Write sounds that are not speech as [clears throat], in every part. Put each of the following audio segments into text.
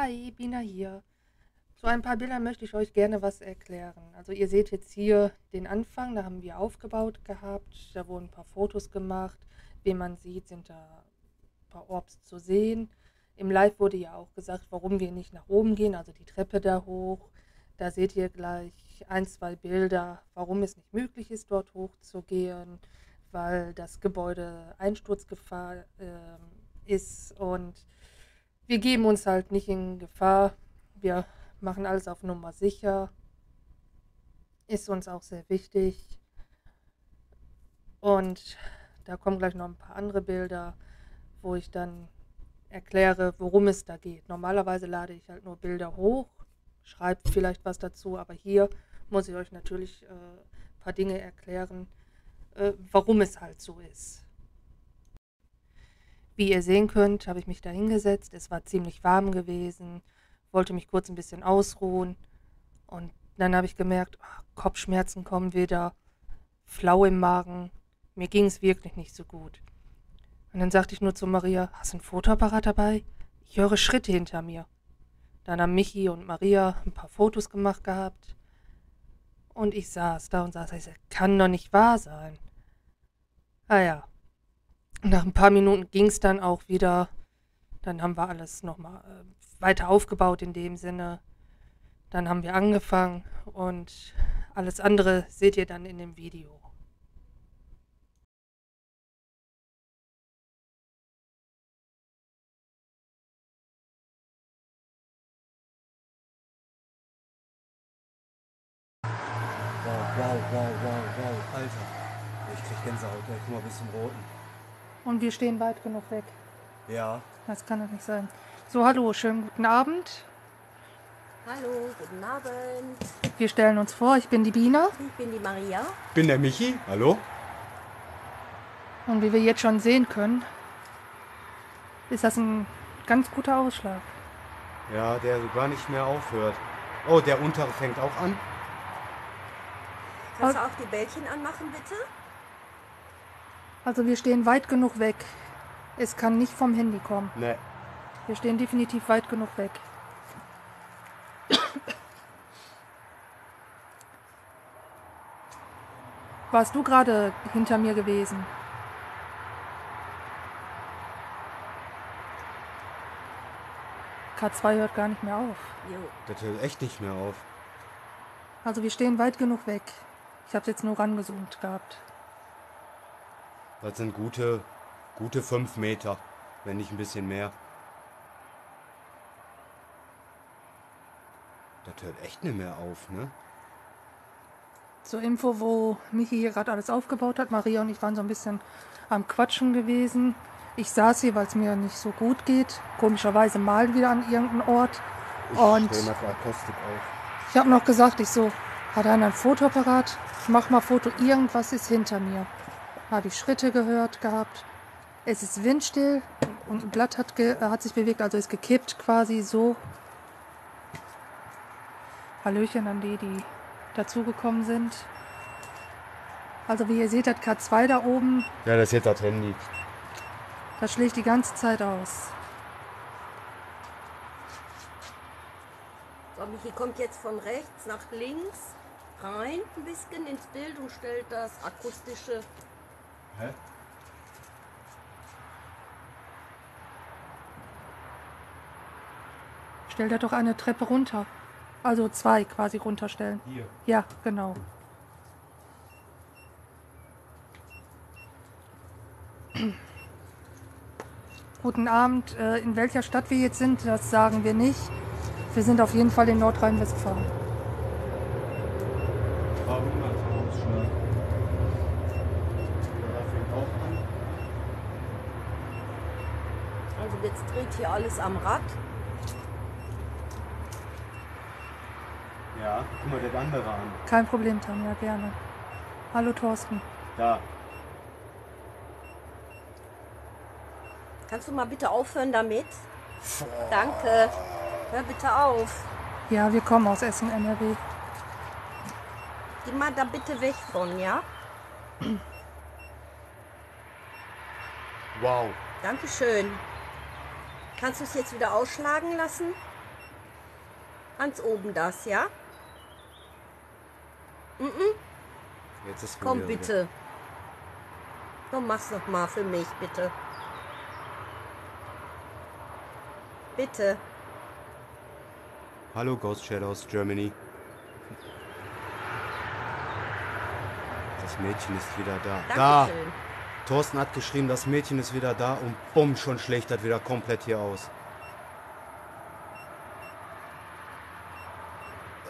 Hi, Bina hier. Zu ein paar Bildern möchte ich euch gerne was erklären. Also ihr seht jetzt hier den Anfang, da haben wir aufgebaut gehabt, da wurden ein paar Fotos gemacht. Wie man sieht, sind da ein paar Orbs zu sehen. Im Live wurde ja auch gesagt, warum wir nicht nach oben gehen, also die Treppe da hoch. Da seht ihr gleich ein, zwei Bilder, warum es nicht möglich ist, dort hochzugehen, weil das Gebäude Einsturzgefahr äh, ist und wir geben uns halt nicht in Gefahr. Wir machen alles auf Nummer sicher. Ist uns auch sehr wichtig. Und da kommen gleich noch ein paar andere Bilder, wo ich dann erkläre, worum es da geht. Normalerweise lade ich halt nur Bilder hoch, schreibe vielleicht was dazu, aber hier muss ich euch natürlich äh, ein paar Dinge erklären, äh, warum es halt so ist. Wie ihr sehen könnt, habe ich mich da hingesetzt. Es war ziemlich warm gewesen, wollte mich kurz ein bisschen ausruhen und dann habe ich gemerkt, oh, Kopfschmerzen kommen wieder, flau im Magen. Mir ging es wirklich nicht so gut. Und dann sagte ich nur zu Maria, hast du ein Fotoapparat dabei? Ich höre Schritte hinter mir. Dann haben Michi und Maria ein paar Fotos gemacht gehabt. Und ich saß da und saß, sagte, kann doch nicht wahr sein. Ah ja. Nach ein paar Minuten ging es dann auch wieder. Dann haben wir alles nochmal äh, weiter aufgebaut in dem Sinne. Dann haben wir angefangen und alles andere seht ihr dann in dem Video. wow, wow, wow, wow, Alter. Ich krieg Gänsehaut, ey. Guck mal bis zum Roten. Und wir stehen weit genug weg. Ja. Das kann doch nicht sein. So, hallo, schönen guten Abend. Hallo, guten Abend. Wir stellen uns vor, ich bin die Bina. Ich bin die Maria. Bin der Michi. Hallo? Und wie wir jetzt schon sehen können, ist das ein ganz guter Ausschlag. Ja, der gar nicht mehr aufhört. Oh, der untere fängt auch an. Kannst du auch die Bällchen anmachen, bitte? Also wir stehen weit genug weg. Es kann nicht vom Handy kommen. Ne. Wir stehen definitiv weit genug weg. Warst du gerade hinter mir gewesen? K2 hört gar nicht mehr auf. Jo. Das hört echt nicht mehr auf. Also wir stehen weit genug weg. Ich habe jetzt nur rangezoomt gehabt. Das sind gute, gute fünf Meter, wenn nicht ein bisschen mehr. Das hört echt nicht mehr auf, ne? Zur Info, wo Michi hier gerade alles aufgebaut hat. Maria und ich waren so ein bisschen am Quatschen gewesen. Ich saß hier, weil es mir nicht so gut geht. Komischerweise mal wieder an irgendeinem Ort. Ich Und ich habe noch gesagt, ich so, hat einer ein Fotoapparat? Ich mach mal Foto, irgendwas ist hinter mir. Habe ich Schritte gehört gehabt. Es ist windstill und ein Blatt hat, ge äh, hat sich bewegt, also ist gekippt quasi so. Hallöchen an die, die dazugekommen sind. Also wie ihr seht, hat K2 da oben, Ja, das ist jetzt das Handy. das schlägt die ganze Zeit aus. So, Michi kommt jetzt von rechts nach links rein ein bisschen ins Bild und stellt das akustische. Hä? Stell da doch eine Treppe runter. Also zwei quasi runterstellen. Hier. Ja, genau. [clears throat] Guten Abend. Äh, In welcher Stadt wir jetzt sind, das sagen wir nicht. Wir sind auf jeden Fall in Nordrhein-Westfalen. Warum mal Ausschlag? Da fängt auch an. Also jetzt dreht hier alles am Rad. Ja, guck mal das andere an. Kein Problem, Tanja, gerne. Hallo Thorsten. Da. Kannst du mal bitte aufhören damit? Danke. Hör bitte auf. Ja, wir kommen aus Essen, NRW. Geh mal da bitte weg von, ja? Wow. Dankeschön. Kannst du es jetzt wieder ausschlagen lassen? Ganz oben das, ja? Jetzt ist Komm wieder- bitte. Komm, mach's noch mal für mich, bitte. Bitte. Hallo Ghost Shadows Germany. Das Mädchen ist wieder da. Da! Thorsten hat geschrieben, das Mädchen ist wieder da und bumm, schon schlägt das wieder komplett hier aus.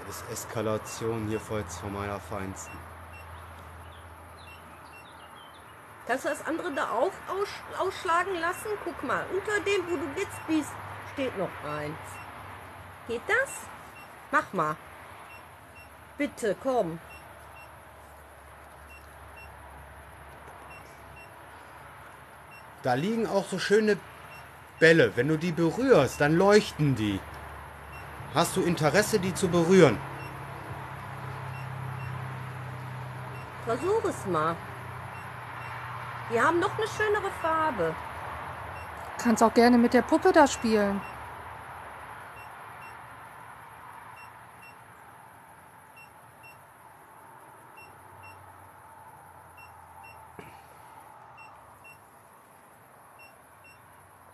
Das ist Eskalation hier vor jetzt von meiner Feinsten. Kannst du das andere da auch aus, ausschlagen lassen? Guck mal, unter dem, wo du jetzt bist, steht noch eins. Geht das? Mach mal. Bitte, komm. Da liegen auch so schöne Bälle. Wenn du die berührst, dann leuchten die. Hast du Interesse, die zu berühren? Versuch es mal. Die haben noch eine schönere Farbe. Kannst auch gerne mit der Puppe da spielen.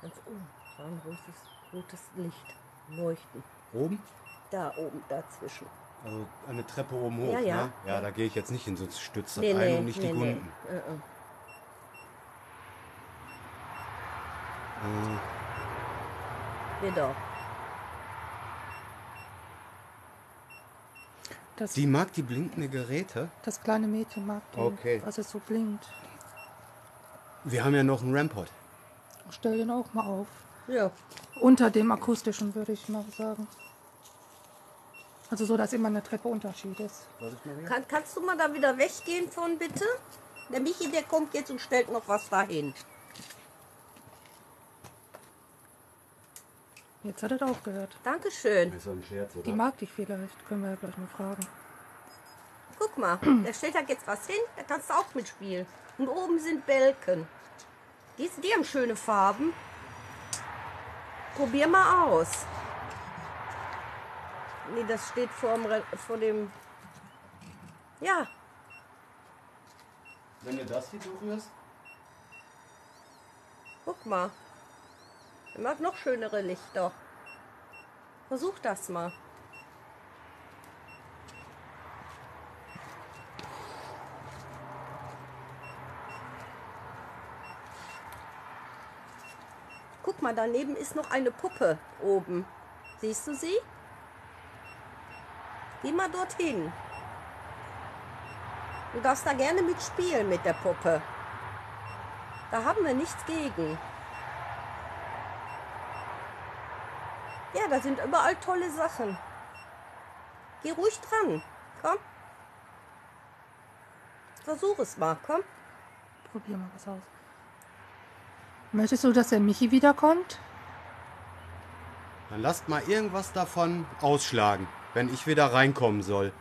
Ganz oben war ein rotes, rotes Licht. Leuchten. Oben? Da oben, dazwischen. Also eine Treppe oben hoch, Ja, ja. ne? Ja, da gehe ich jetzt nicht hin, sonst stützt das Nee, ein nee, und nicht nee, die nee. Gunden. Äh, äh. Doch. Das, die mag die blinkende Geräte. das kleine Mädchen mag den, Okay. was es so blinkt. Wir haben ja noch einen Rampart. Stell den auch mal auf. Ja. Unter dem akustischen, würde ich mal sagen. Also so, dass immer eine Treppe Unterschied ist. Kann, kannst du mal da wieder weggehen von, bitte? Der Michi, der kommt jetzt und stellt noch was dahin. Jetzt hat er aufgehört. Dankeschön. Ist ein Scherz, Die mag dich vielleicht. Können wir ja gleich mal fragen. Guck mal, [clears throat] der stellt da jetzt was hin, da kannst du auch mitspielen. Und oben sind Bälken. Die, die haben schöne Farben. Probier mal aus. Nee, das steht vor dem, vor dem... Ja, Wenn du das hier berührst, guck mal. Er macht noch schönere Lichter. Versuch das mal. Mal, daneben ist noch eine Puppe oben. Siehst du sie? Geh mal dorthin. Du darfst da gerne mitspielen mit der Puppe. Da haben wir nichts gegen. Ja, da sind überall tolle Sachen. Geh ruhig dran. Komm. Versuch es mal, komm. Probier mal was aus. Möchtest du, dass der Michi wiederkommt? dann lasst mal irgendwas davon ausschlagen, wenn ich wieder reinkommen soll.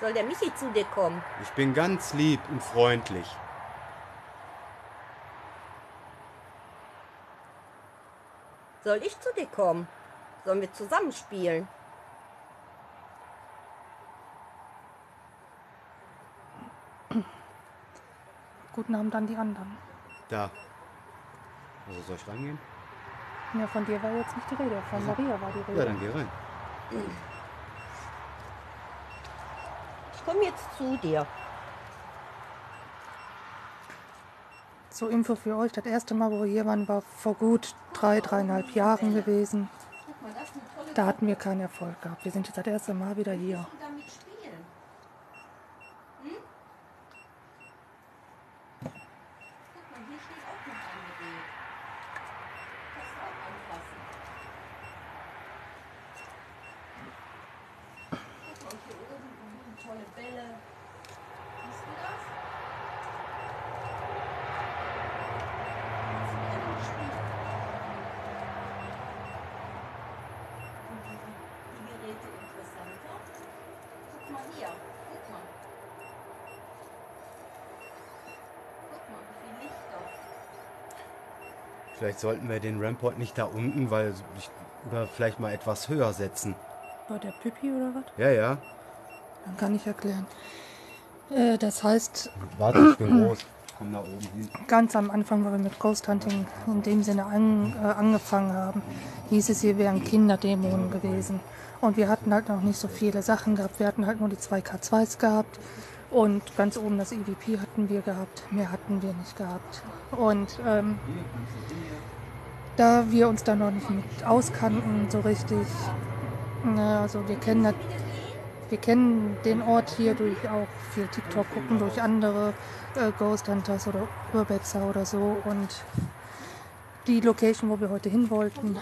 Soll der Michi zu dir kommen? Ich bin ganz lieb und freundlich. Soll ich zu dir kommen? Sollen wir zusammen spielen? Guten Abend an die anderen. Da. Also soll ich reingehen? Ja, von dir war jetzt nicht die Rede. Von Maria war die Rede. Ja, dann geh rein. Ich komme jetzt zu dir. Zur Info für euch, das erste Mal, wo wir hier waren, war vor gut drei, dreieinhalb Jahren gewesen. Da hatten wir keinen Erfolg gehabt. Wir sind jetzt das erste Mal wieder hier. damit spielen. Hm? Guck mal, hier steht auch noch ein Gerät. Kannst du auch anfassen. Guck mal, hier oben liegen tolle Bälle. Siehst du das? Kannst du gerne spielen. Die Geräte interessanter. Guck mal hier, guck mal. Guck mal, wie viele Lichter. Vielleicht sollten wir den Ramport nicht da unten, weil ich, oder vielleicht mal etwas höher setzen. War der Pippi oder was? Ja, ja. Dann kann ich erklären. Äh, das heißt, Warte, ich bin groß. Komm da oben hin. ganz am Anfang, wo wir mit Ghost Hunting in dem Sinne an, äh, angefangen haben, hieß es, hier wären Kinderdämonen gewesen. Und wir hatten halt noch nicht so viele Sachen gehabt. Wir hatten halt nur die zwei K2s gehabt. Und ganz oben das EVP hatten wir gehabt. Mehr hatten wir nicht gehabt. Und ähm, da wir uns da noch nicht mit auskannten, so richtig, also wir kennen das wir kennen den Ort hier durch auch viel TikTok gucken, durch andere äh, Ghost Hunters oder Urbexer oder so. Und die Location, wo wir heute hin wollten,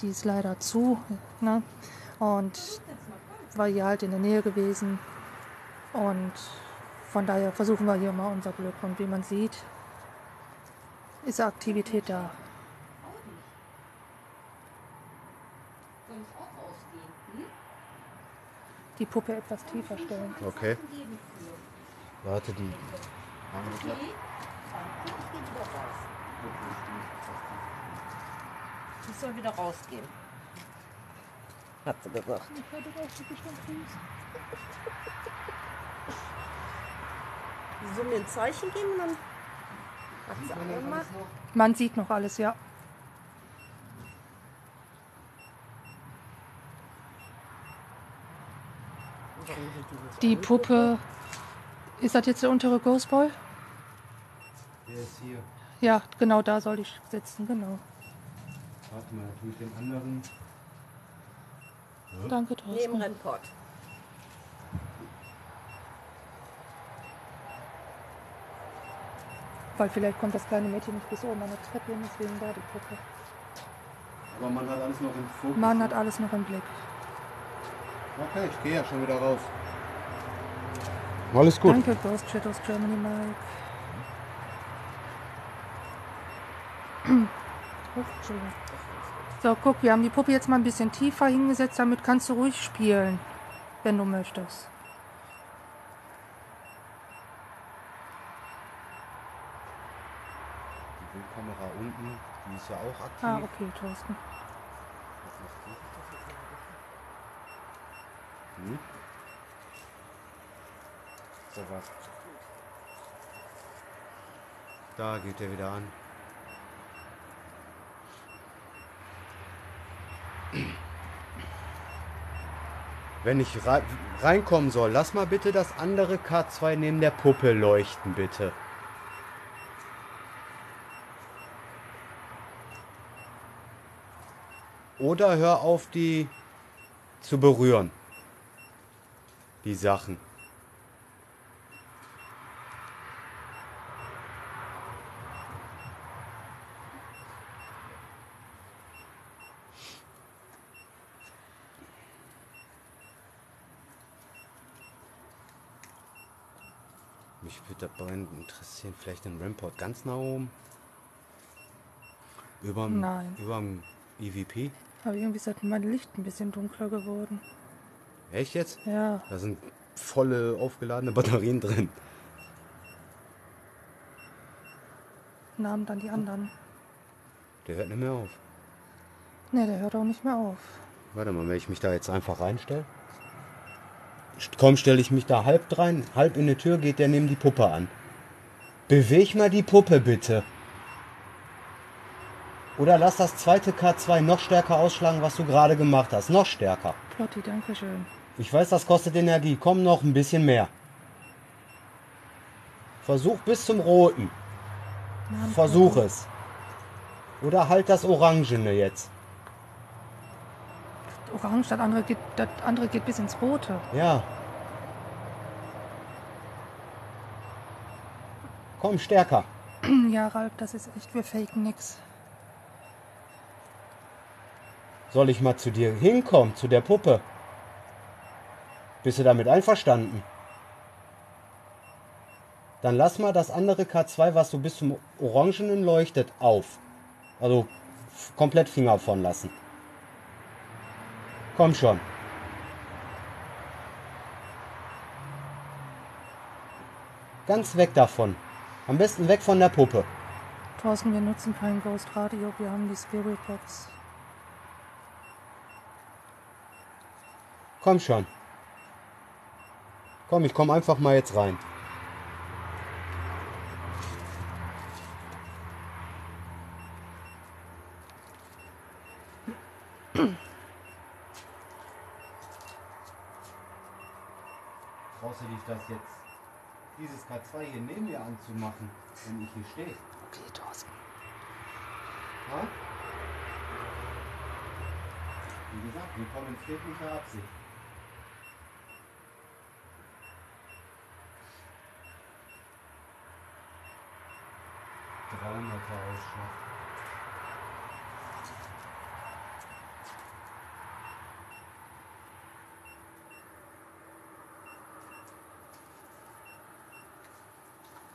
die ist leider zu. Ne? Und war hier halt in der Nähe gewesen. Und von daher versuchen wir hier mal unser Glück. Und wie man sieht, ist Aktivität da. Die Puppe etwas tiefer stellen. Okay. Warte, die. Ich soll wieder rausgehen. Hat sie gesagt. Sie soll mir ein Zeichen geben und dann hat sie angemacht. Man sieht noch alles, ja. Die Puppe. Ist das jetzt der untere Ghostboy? Der ist hier. Ja, genau da soll ich sitzen, genau. Warte mal, tue ich den anderen. Danke, Neben Thorsten. Rennport. Weil vielleicht kommt das kleine Mädchen nicht bis oben an der Treppe und deswegen da die Puppe. Aber man hat alles noch im Fokus. Man hat alles noch im Blick. Okay, ich gehe ja schon wieder raus. Alles gut. Danke, Ghost Shadows Germany, Mike. Entschuldigung. So, guck, wir haben die Puppe jetzt mal ein bisschen tiefer hingesetzt, damit kannst du ruhig spielen, wenn du möchtest. Die Bildkamera unten, die ist ja auch aktiv. Ah, okay, Thorsten. Hm? So was. Da geht er wieder an. Wenn ich rei- reinkommen soll, lass mal bitte das andere K2 neben der Puppe leuchten, bitte. Oder hör auf, die zu berühren. Die Sachen. Mich würde dabei interessieren, vielleicht den Ramport ganz nach oben. Überm, Nein. Überm EVP? Aber irgendwie ist halt mein Licht ein bisschen dunkler geworden. Echt jetzt? Ja, Da sind volle aufgeladene Batterien drin. nahmen dann die anderen. Der hört nicht mehr auf. Ne, der hört auch nicht mehr auf. Warte mal, wenn ich mich da jetzt einfach reinstelle. Komm, stelle ich mich da halb rein, halb in die Tür, geht der neben die Puppe an. Beweg mal die Puppe bitte. Oder lass das zweite K2 noch stärker ausschlagen, was du gerade gemacht hast. Noch stärker. Plotti, danke schön. Ich weiß, das kostet Energie. Komm noch ein bisschen mehr. Versuch bis zum Roten. Versuch es. Oder halt das Orangene jetzt. Orange, das andere, geht, das andere geht bis ins Rote. Ja. Komm, stärker. [clears throat] Ja, Ralf, das ist echt, wir faken nix. Soll ich mal zu dir hinkommen, zu der Puppe? Bist du damit einverstanden? Dann lass mal das andere K2, was so bis zum Orangenen leuchtet, auf. Also komplett Finger von lassen. Komm schon. Ganz weg davon. Am besten weg von der Puppe. Thorsten, wir nutzen kein Ghost Radio, wir haben die Spirit Box. Komm schon. Komm, ich komm einfach mal jetzt rein. Traust du dich das jetzt, dieses K2 hier neben mir anzumachen, wenn ich hier stehe? Okay, Thorsten. Wie gesagt, wir kommen in friedlicher Absicht. Dreihunderter Ausschlag.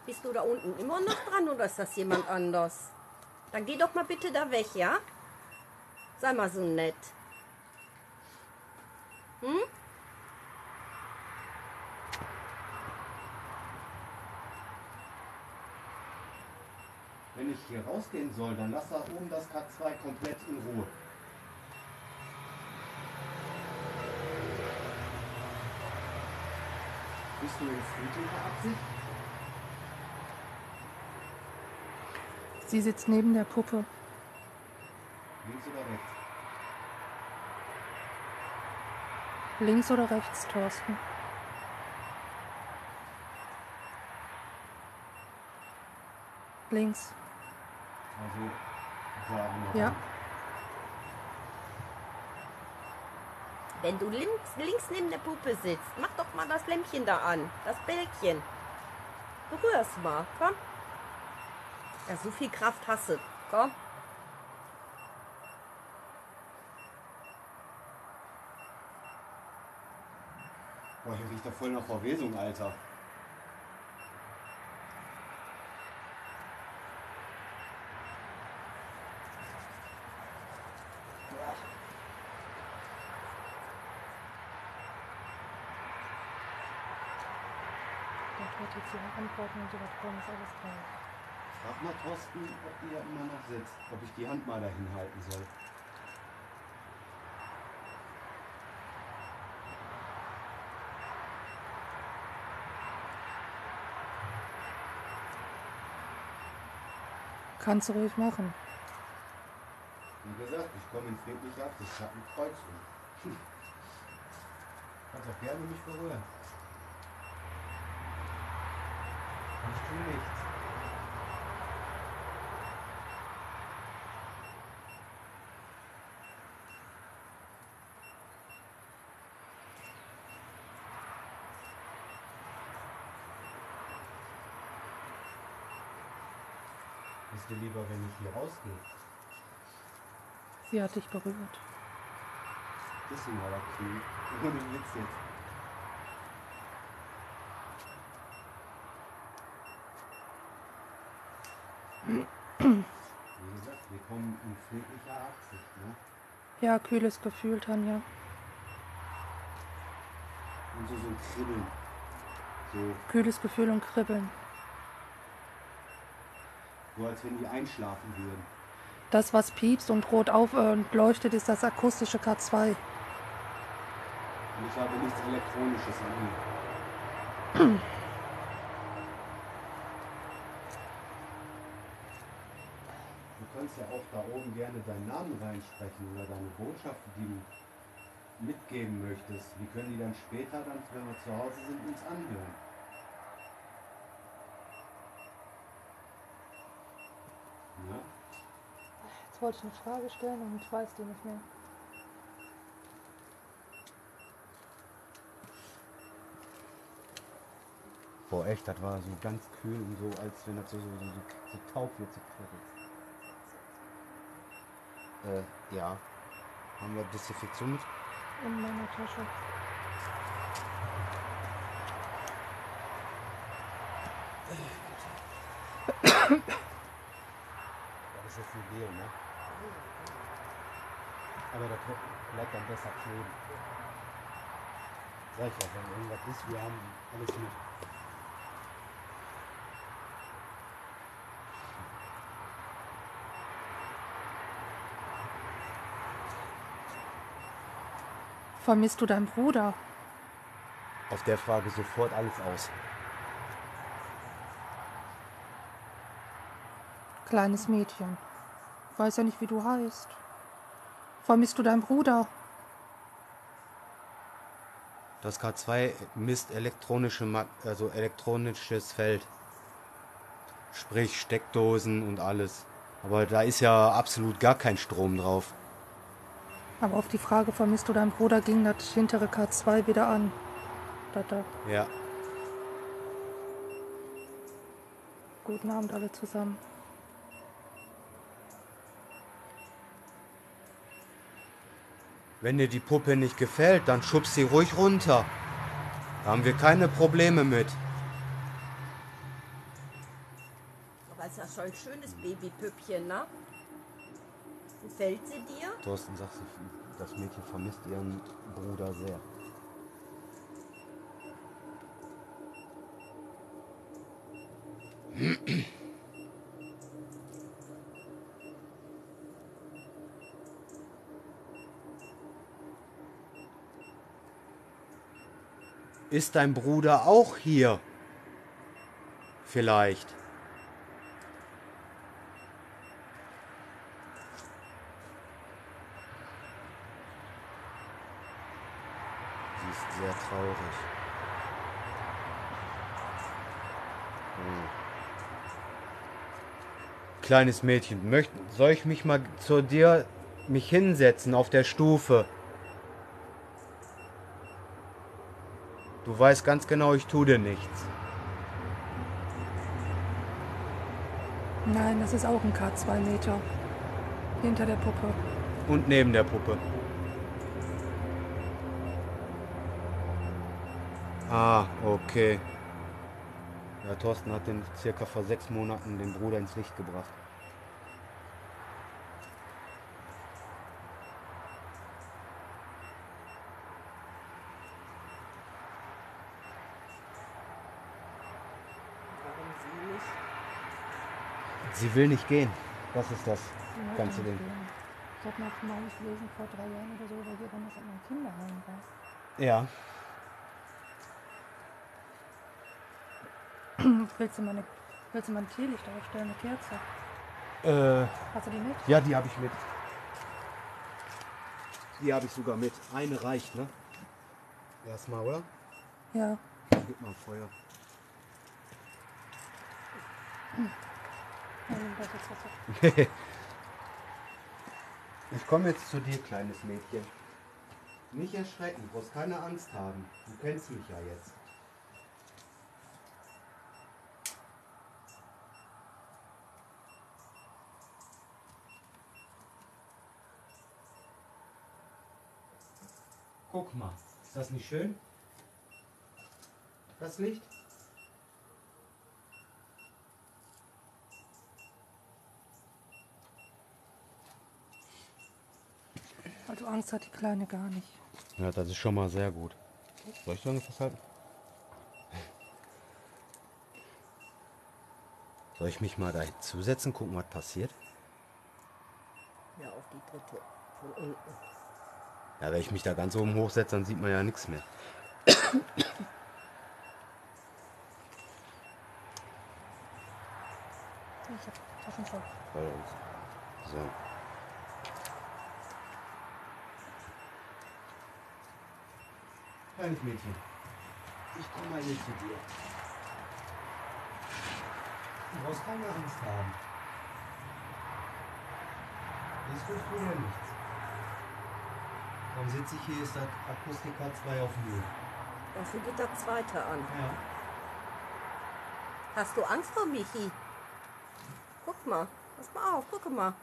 Bist du da unten immer noch dran oder ist das jemand anders? Dann geh doch mal bitte da weg, ja? Sei mal so nett. Hm? Wenn ich hier rausgehen soll, dann lass da oben das K2 komplett in Ruhe. Bist du in friedlicher Absicht? Sie sitzt neben der Puppe. Links oder rechts? Links oder rechts, Thorsten? Links. Also, da an der Ja. Wenn du links, links neben der Puppe sitzt, mach doch mal das Lämpchen da an. Das Bällchen. Berühr's mal, komm. Ja, so viel Kraft hast du. Komm. Boah, hier riecht er voll nach Verwesung, Alter. Der wird jetzt ihre Antworten und ihre Träume ist alles gleich. Frag mal Thorsten, ob die ja immer noch sitzt. Ob ich die Hand mal dahin halten soll. Kannst du ruhig machen. Wie gesagt, ich komme in friedlicher Absicht. Ich hab ein Kreuz. Hm. Kannst auch gerne mich berühren. Ich tue nichts. Ist dir lieber, wenn ich hier rausgehe? Sie hat dich berührt. Bisschen aber kühl. Ohne Witz jetzt. Wie gesagt, wir Absicht, ne? Ja, kühles Gefühl, Tanja. Und so so ein Kribbeln. So, Kühles Gefühl und Kribbeln. so als wenn die einschlafen würden. Das, was piepst und rot auf und leuchtet, ist das akustische K2. Und ich habe nichts Elektronisches an mir. [clears throat] Du kannst ja auch da oben gerne deinen Namen reinsprechen oder deine Botschaft, die du mitgeben möchtest. Wir können die dann später, dann, wenn wir zu Hause sind, uns anhören. Ja? Jetzt wollte ich eine Frage stellen und ich weiß die nicht mehr. Boah, echt, das war so ganz kühl und so, als wenn das so, so, so, so, so taub wird, so Äh, ja. Haben wir Desinfektion mit? In meiner Tasche. Das ist jetzt eine Idee, ne? Aber das wird- bleibt dann besser kleben. Sag ich ja, wenn irgendwas ist, wir haben alles mit. Vermisst du deinen Bruder? Auf der Frage sofort alles aus. Kleines Mädchen. Weiß ja nicht, wie du heißt. Vermisst du deinen Bruder? Das K2 misst elektronische, Ma- also elektronisches Feld. Sprich Steckdosen und alles. Aber da ist ja absolut gar kein Strom drauf. Aber auf die Frage, vermisst du deinen Bruder, ging das hintere K2 wieder an. Da, da. Ja. Guten Abend alle zusammen. Wenn dir die Puppe nicht gefällt, dann schubst sie ruhig runter. Da haben wir keine Probleme mit. Aber ist das schon ein schönes Babypüppchen, ne? Gefällt sie dir? Thorsten sagt, das Mädchen vermisst ihren Bruder sehr. Ist dein Bruder auch hier? Vielleicht. Sie ist sehr traurig. Hm. Kleines Mädchen, möcht, soll ich mich mal zu dir mich hinsetzen auf der Stufe? Du weißt ganz genau, ich tue dir nichts. Nein, das ist auch ein K2 Meter. Hinter der Puppe. Und neben der Puppe. Ah, okay. Ja, Thorsten hat den circa vor sechs Monaten den Bruder ins Licht gebracht. Sie will nicht gehen. Das ist das ganze Ding. Ich habe noch mal gelesen vor drei Jahren oder so, weil dann das an ein Kinderheim war. Ja. [clears throat] Willst du mal, eine, willst du mal ein Teelicht aufstellen, eine Kerze? Äh, Hast du die mit? ja, die habe ich mit. Die habe ich sogar mit. Eine reicht, ne? Erstmal, oder? Ja. Gib mal Feuer. Ja, [clears throat] nimm das jetzt Wasser. [laughs] Ich komme jetzt zu dir, kleines Mädchen. Nicht erschrecken, du brauchst keine Angst haben. Du kennst mich ja jetzt. Guck mal, ist das nicht schön? Das Licht? Angst hat die Kleine gar nicht. Ja, das ist schon mal sehr gut. Soll ich lange festhalten? Soll ich mich mal da zusetzen, gucken, was passiert? Ja, auf die dritte. Von unten. Ja, wenn ich mich da ganz oben hochsetze, dann sieht man ja nichts mehr. Ich hab Taschen voll. So. Kleines Mädchen, ich komme mal hier zu dir. Du brauchst keine Angst haben. Es tut dir nichts. Warum sitze ich hier? Ist das Akustika 2 auf Null. Dafür geht der zweite an. Ja. Hast du Angst vor Michi? Guck mal. Pass mal auf, guck mal.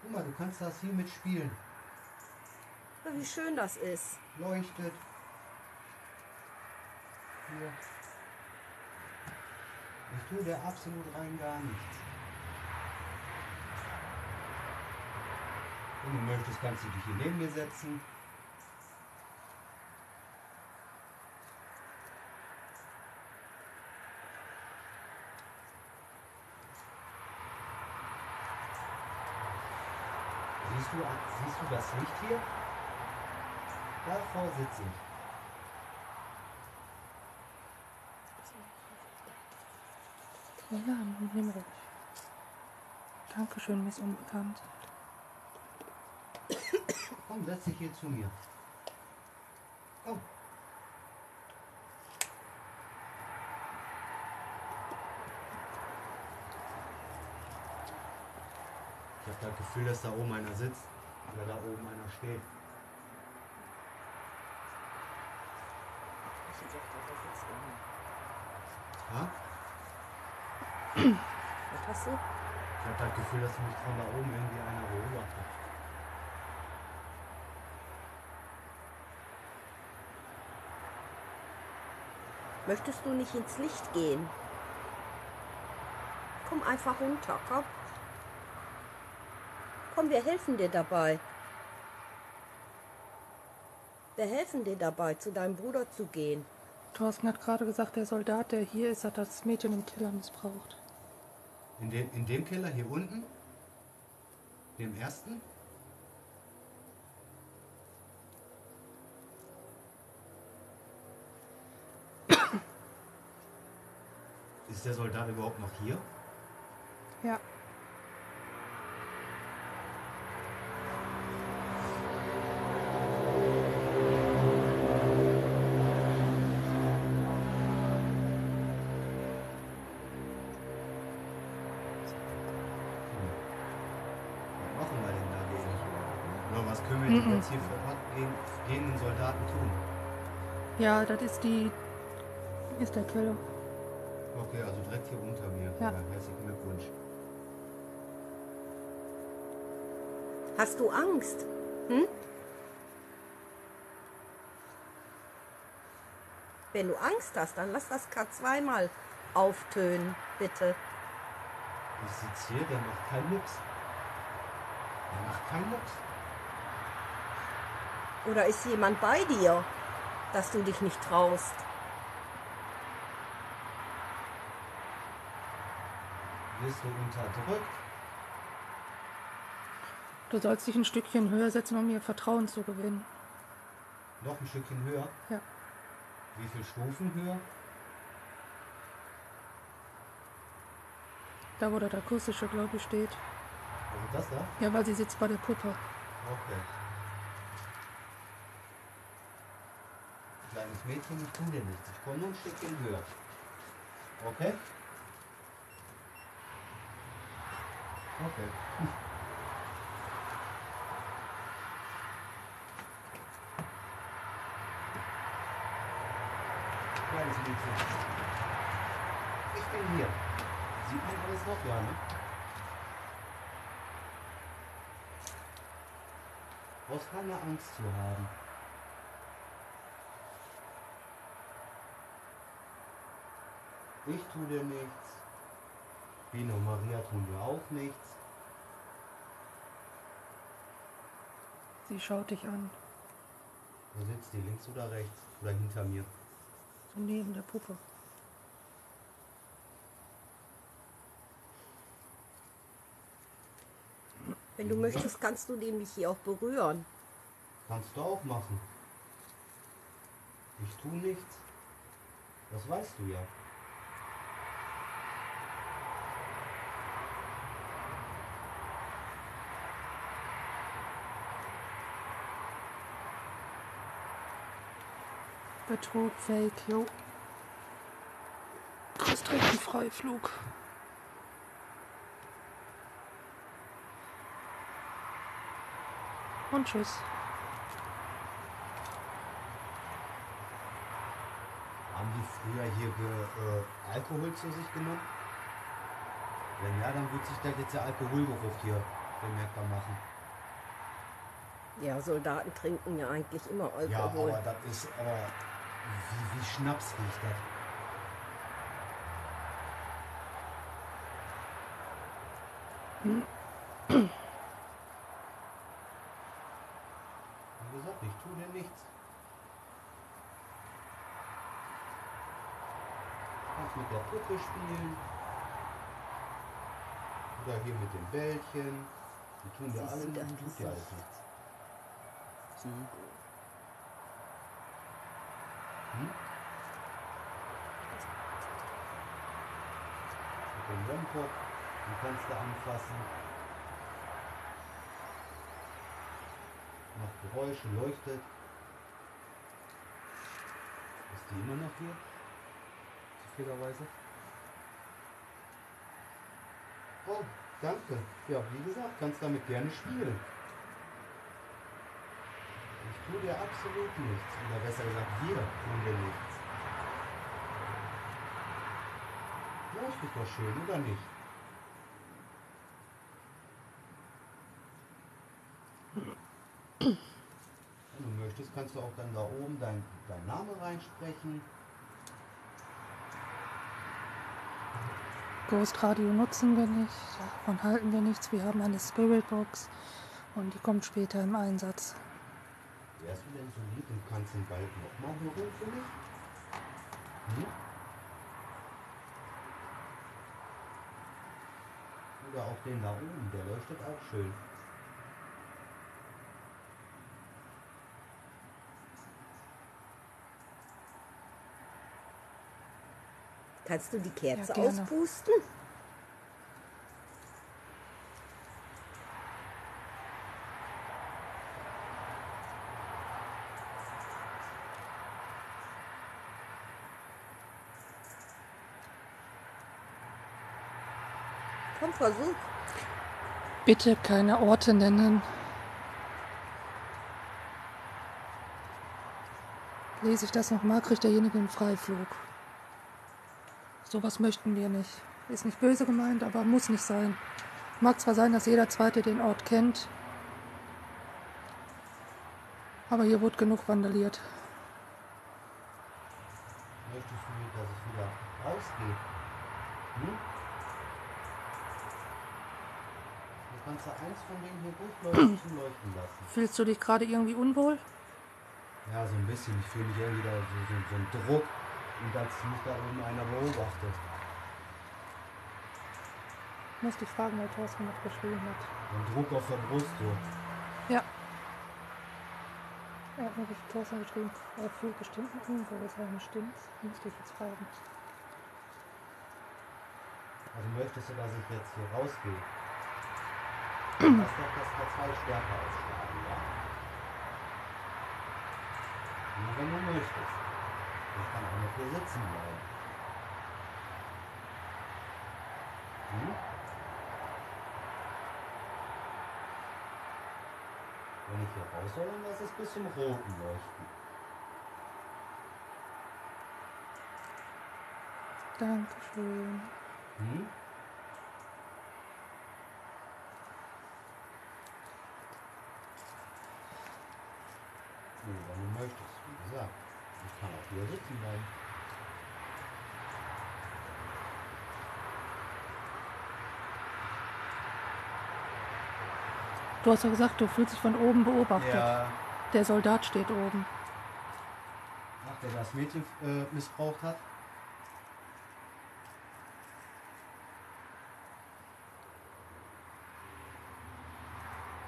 Guck mal, du kannst das hier mitspielen. Wie schön das ist. Leuchtet. Hier. Ich tue dir absolut rein gar nichts. Wenn du möchtest, kannst du dich hier neben mir setzen. Siehst du, siehst du das Licht hier? Davor sitze ich. Ja, nimm ruhig. Dankeschön, Miss Unbekannt. Komm, setz dich hier zu mir. Komm. Ich habe das Gefühl, dass da oben einer sitzt oder da oben einer steht. Ha? Was hast du? Ich habe das Gefühl, dass mich von da oben irgendwie einer beobachtet. Möchtest du nicht ins Licht gehen? Komm einfach runter, komm. Komm, wir helfen dir dabei. Wir helfen dir dabei, zu deinem Bruder zu gehen. Thorsten hat gerade gesagt, der Soldat, der hier ist, hat das Mädchen im Keller missbraucht. In dem, in dem Keller hier unten? Dem ersten? Ist der Soldat überhaupt noch hier? Ja. Ja, das ist die. Ist der Keller. Okay, also direkt hier unter mir. Ja. herzlichen Glückwunsch. Hast du Angst? Hm? Wenn du Angst hast, dann lass das K zweimal auftönen, bitte. Ich sitze hier, der macht keinen Mucks. Der macht keinen Mucks. Oder ist jemand bei dir, dass du dich nicht traust? Wirst du unterdrückt? Du sollst dich ein Stückchen höher setzen, um mir Vertrauen zu gewinnen. Noch ein Stückchen höher? Ja. Wie viele Stufen höher? Da, wo das akustische, glaube ich, steht. Also das da? Ja, weil sie sitzt bei der Puppe. Okay. Kleines Mädchen, ich tue dir nichts. Ich komme nur ein Stückchen höher. Okay? Okay. Kleines Mädchen. Ich bin hier. Sieht man alles noch? Ja, ne? Brauchst keine Angst zu haben. Ich tue dir nichts. Bino und Maria tun dir auch nichts. Sie schaut dich an. Wo sitzt die? Links oder rechts? Oder hinter mir? So neben der Puppe. Wenn du möchtest, kannst du den mich hier auch berühren. Kannst du auch machen. Ich tue nichts. Das weißt du ja. Fake, jo. Kriegst direkt einen Freiflug. Und tschüss. Haben die früher hier ge, äh, Alkohol zu sich genommen? Wenn ja, dann wird sich da jetzt der Alkoholgeruch hier bemerkbar machen. Ja, Soldaten trinken ja eigentlich immer Ja, Alkohol. aber das ist aber wie, wie Schnaps riecht das. Wie gesagt, ich tue dir nichts. Du kannst mit der Puppe spielen. Oder hier mit den Bällchen. Die tun dir Sie alle sieht nichts, ein tut dir alles nichts. Hm? Lompop, den kannst du anfassen. Macht Geräusche, leuchtet. Ist die immer noch hier? Zufälligerweise. Oh, danke. Ja, wie gesagt, kannst damit gerne spielen. Ich tue dir absolut nichts. Oder besser gesagt, wir tun dir nichts. Leuchtet doch schön, oder nicht? Wenn du möchtest, kannst du auch dann da oben dein, dein Name reinsprechen. Ghost Radio nutzen wir nicht, davon halten wir nichts. Wir haben eine Spirit Box und die kommt später im Einsatz. Wärst du denn so lieb und kannst den Balken nochmal für mich? Hm? Oder auch den da oben, der leuchtet auch schön. Kannst du die Kerze Ja, auspusten? Versuch. Bitte keine Orte nennen. Lese ich das nochmal, kriegt derjenige einen Freiflug. Sowas möchten wir nicht. Ist nicht böse gemeint, aber muss nicht sein. Mag zwar sein, dass jeder Zweite den Ort kennt, aber hier wurde genug vandaliert. Möchtest du, dass ich wieder rausgehe? Hm? Du kannst du eins von denen hier durchleuchten leuchten lassen. Fühlst du dich gerade irgendwie unwohl? Ja, so ein bisschen. Ich fühle mich irgendwie da so, so, so ein Druck und als mich da oben einer beobachtet. Muss dich fragen, weil Thorsten noch geschrieben hat. Ein Druck auf der Brust so. Ja. Er hat mir Thorsten geschrieben, er fühlt bestimmt einen Unwohl, sagen stimmt's? Müsste ich jetzt fragen. Also möchtest du, dass ich jetzt hier rausgehe? Lass doch das K2 stärker ausschlagen, ja? Nur wenn du möchtest. Ich kann auch noch hier sitzen bleiben. Hm? Wenn ich hier raus soll, dann lass es bis zum Roten leuchten. Dankeschön. Hm? Nee, wenn du möchtest, wie gesagt. Ich bleiben. Du hast ja gesagt, du fühlst dich von oben beobachtet. Ja. Der Soldat steht oben. Ach, der das Mädchen äh, missbraucht hat?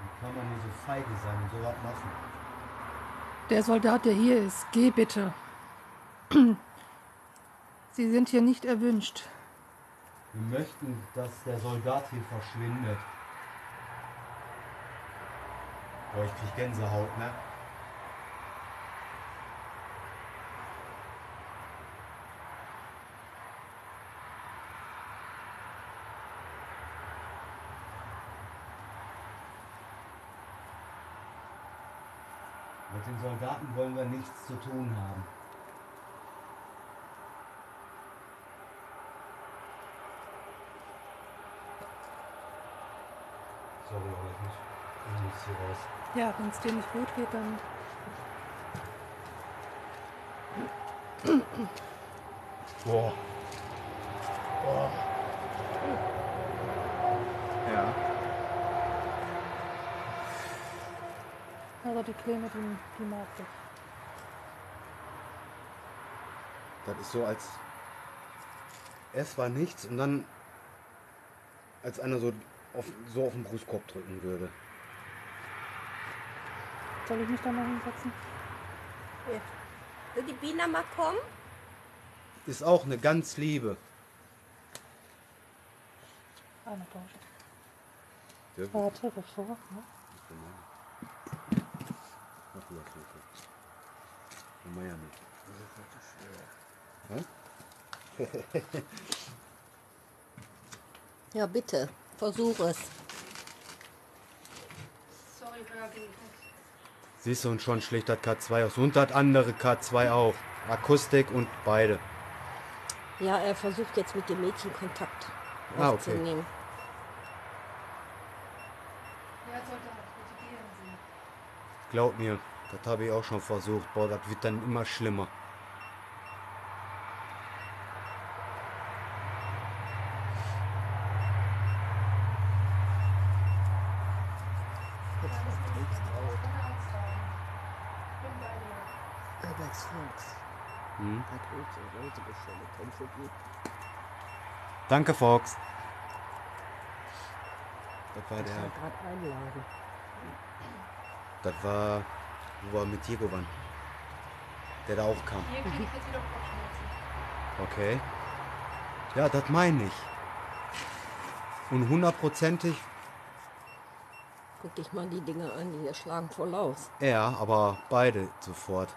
Wie kann man nur so feige sein und sowas machen? Der Soldat, der hier ist, geh bitte. Sie sind hier nicht erwünscht. Wir möchten, dass der Soldat hier verschwindet. Boah, ich krieg Gänsehaut, ne? Mit den Soldaten wollen wir nichts zu tun haben. Sorry, aber ich muss, ich hier raus. Ja, wenn es dir nicht gut geht, dann Boah. Boah. Ja. aber die Kleine, die, die mag dich. Das ist so, als es war nichts und dann als einer so auf, so auf den Brustkorb drücken würde. Soll ich mich da mal hinsetzen? Ja. Will die Biene mal kommen? Ist auch eine ganz liebe. Eine. Dürfen Warte, bevor. Ne? Mach man ja nicht. Ja, bitte. Versuch es. Sorry, Ragi. Siehst du, und schon schlägt das K2 aus. Und das andere K2 auch. Akustik und beide. Ja, er versucht jetzt mit dem Mädchen Kontakt Ah, okay. aufzunehmen. Ja, sollte halt. Glaub mir, das habe ich auch schon versucht. Boah, das wird dann immer schlimmer. Alex Fox Hm? hat uns eine Rose bestellt. Kennst du die? Danke, Fox. Das war Ich der. war gerade einladen. Das war. Wo wir mit Diego waren. Der da auch kam. Okay. Ja, das meine ich. Und hundertprozentig Guck dich mal die Dinger an, die hier schlagen voll aus. er, aber beide sofort.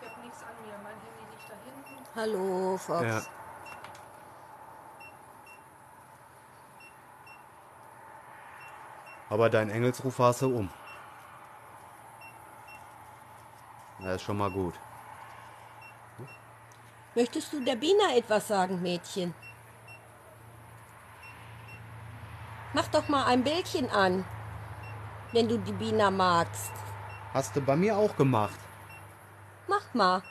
Ich habe nichts an mir. Mein Handy liegt da hinten. Hallo, Fox. Ja. Aber dein Engelsruf hast du um. Das ist schon mal gut. Möchtest du der Biene etwas sagen, Mädchen? Mach doch mal ein Bildchen an, wenn du die Biene magst. Hast du bei mir auch gemacht. Mach mal.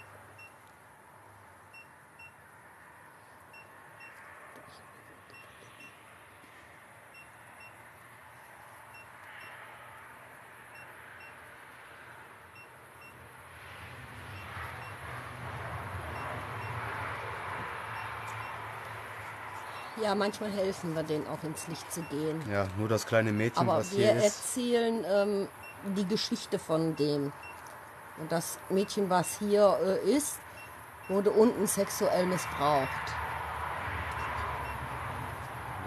Ja, manchmal helfen wir denen auch ins Licht zu gehen. Ja, nur das kleine Mädchen, Aber was wir hier ist. erzählen ähm, die Geschichte von dem. Und das Mädchen, was hier äh, ist, wurde unten sexuell missbraucht.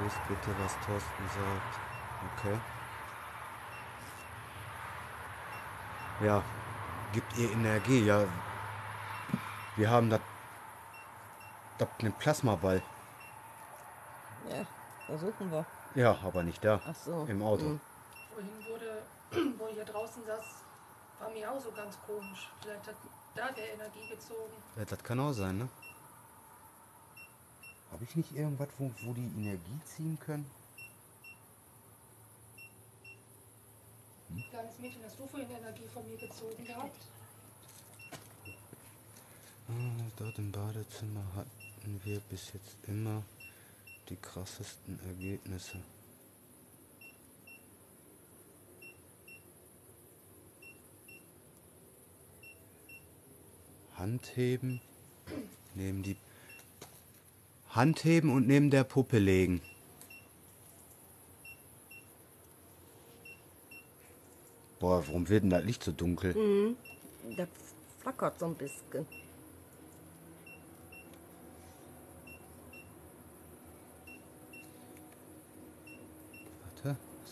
Lies bitte, was Thorsten sagt. Okay. Ja, gibt ihr Energie. Ja, wir haben das. Das einen Plasmaball. Ja, versuchen wir. Ja, aber nicht da. Ach so. Im Auto. Hm. Vorhin wurde, [clears throat] wo ich hier draußen saß, war mir auch so ganz komisch. Vielleicht hat da der Energie gezogen. Ja, das kann auch sein, ne? Habe ich nicht irgendwas, wo, wo die Energie ziehen können? Kleines Mädchen, hast du vorhin Energie von mir gezogen gehabt? Ah, Dort im Badezimmer hatten wir bis jetzt immer die krassesten Ergebnisse. Handheben, neben die Handheben und neben der Puppe legen. Boah, warum wird denn das Licht so dunkel? Mhm. Das flackert so ein bisschen.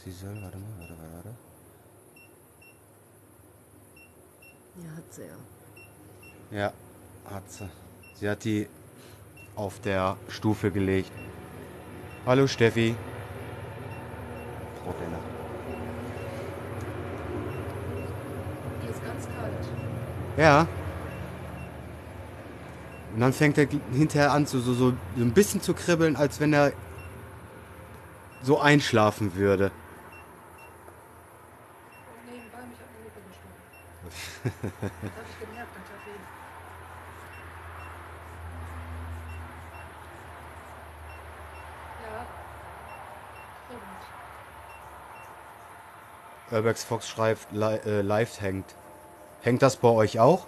Sie soll, warte mal, warte, warte, warte. Ja, hat sie ja. Ja, hat sie. Sie hat die auf der Stufe gelegt. Hallo Steffi. Trottel. Die ist ganz kalt. Ja. Und dann fängt er hinterher an, so, so, so ein bisschen zu kribbeln, als wenn er so einschlafen würde. Und nebenbei mich an die Lippe gestochen. Das habe ich gemerkt, das hat weh. Ja. Stimmt. Urbex Fox schreibt, li äh, live hängt. Hängt das bei euch auch?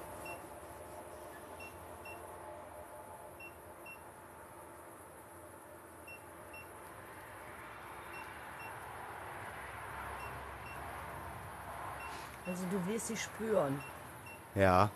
bis sie spüren. Ja.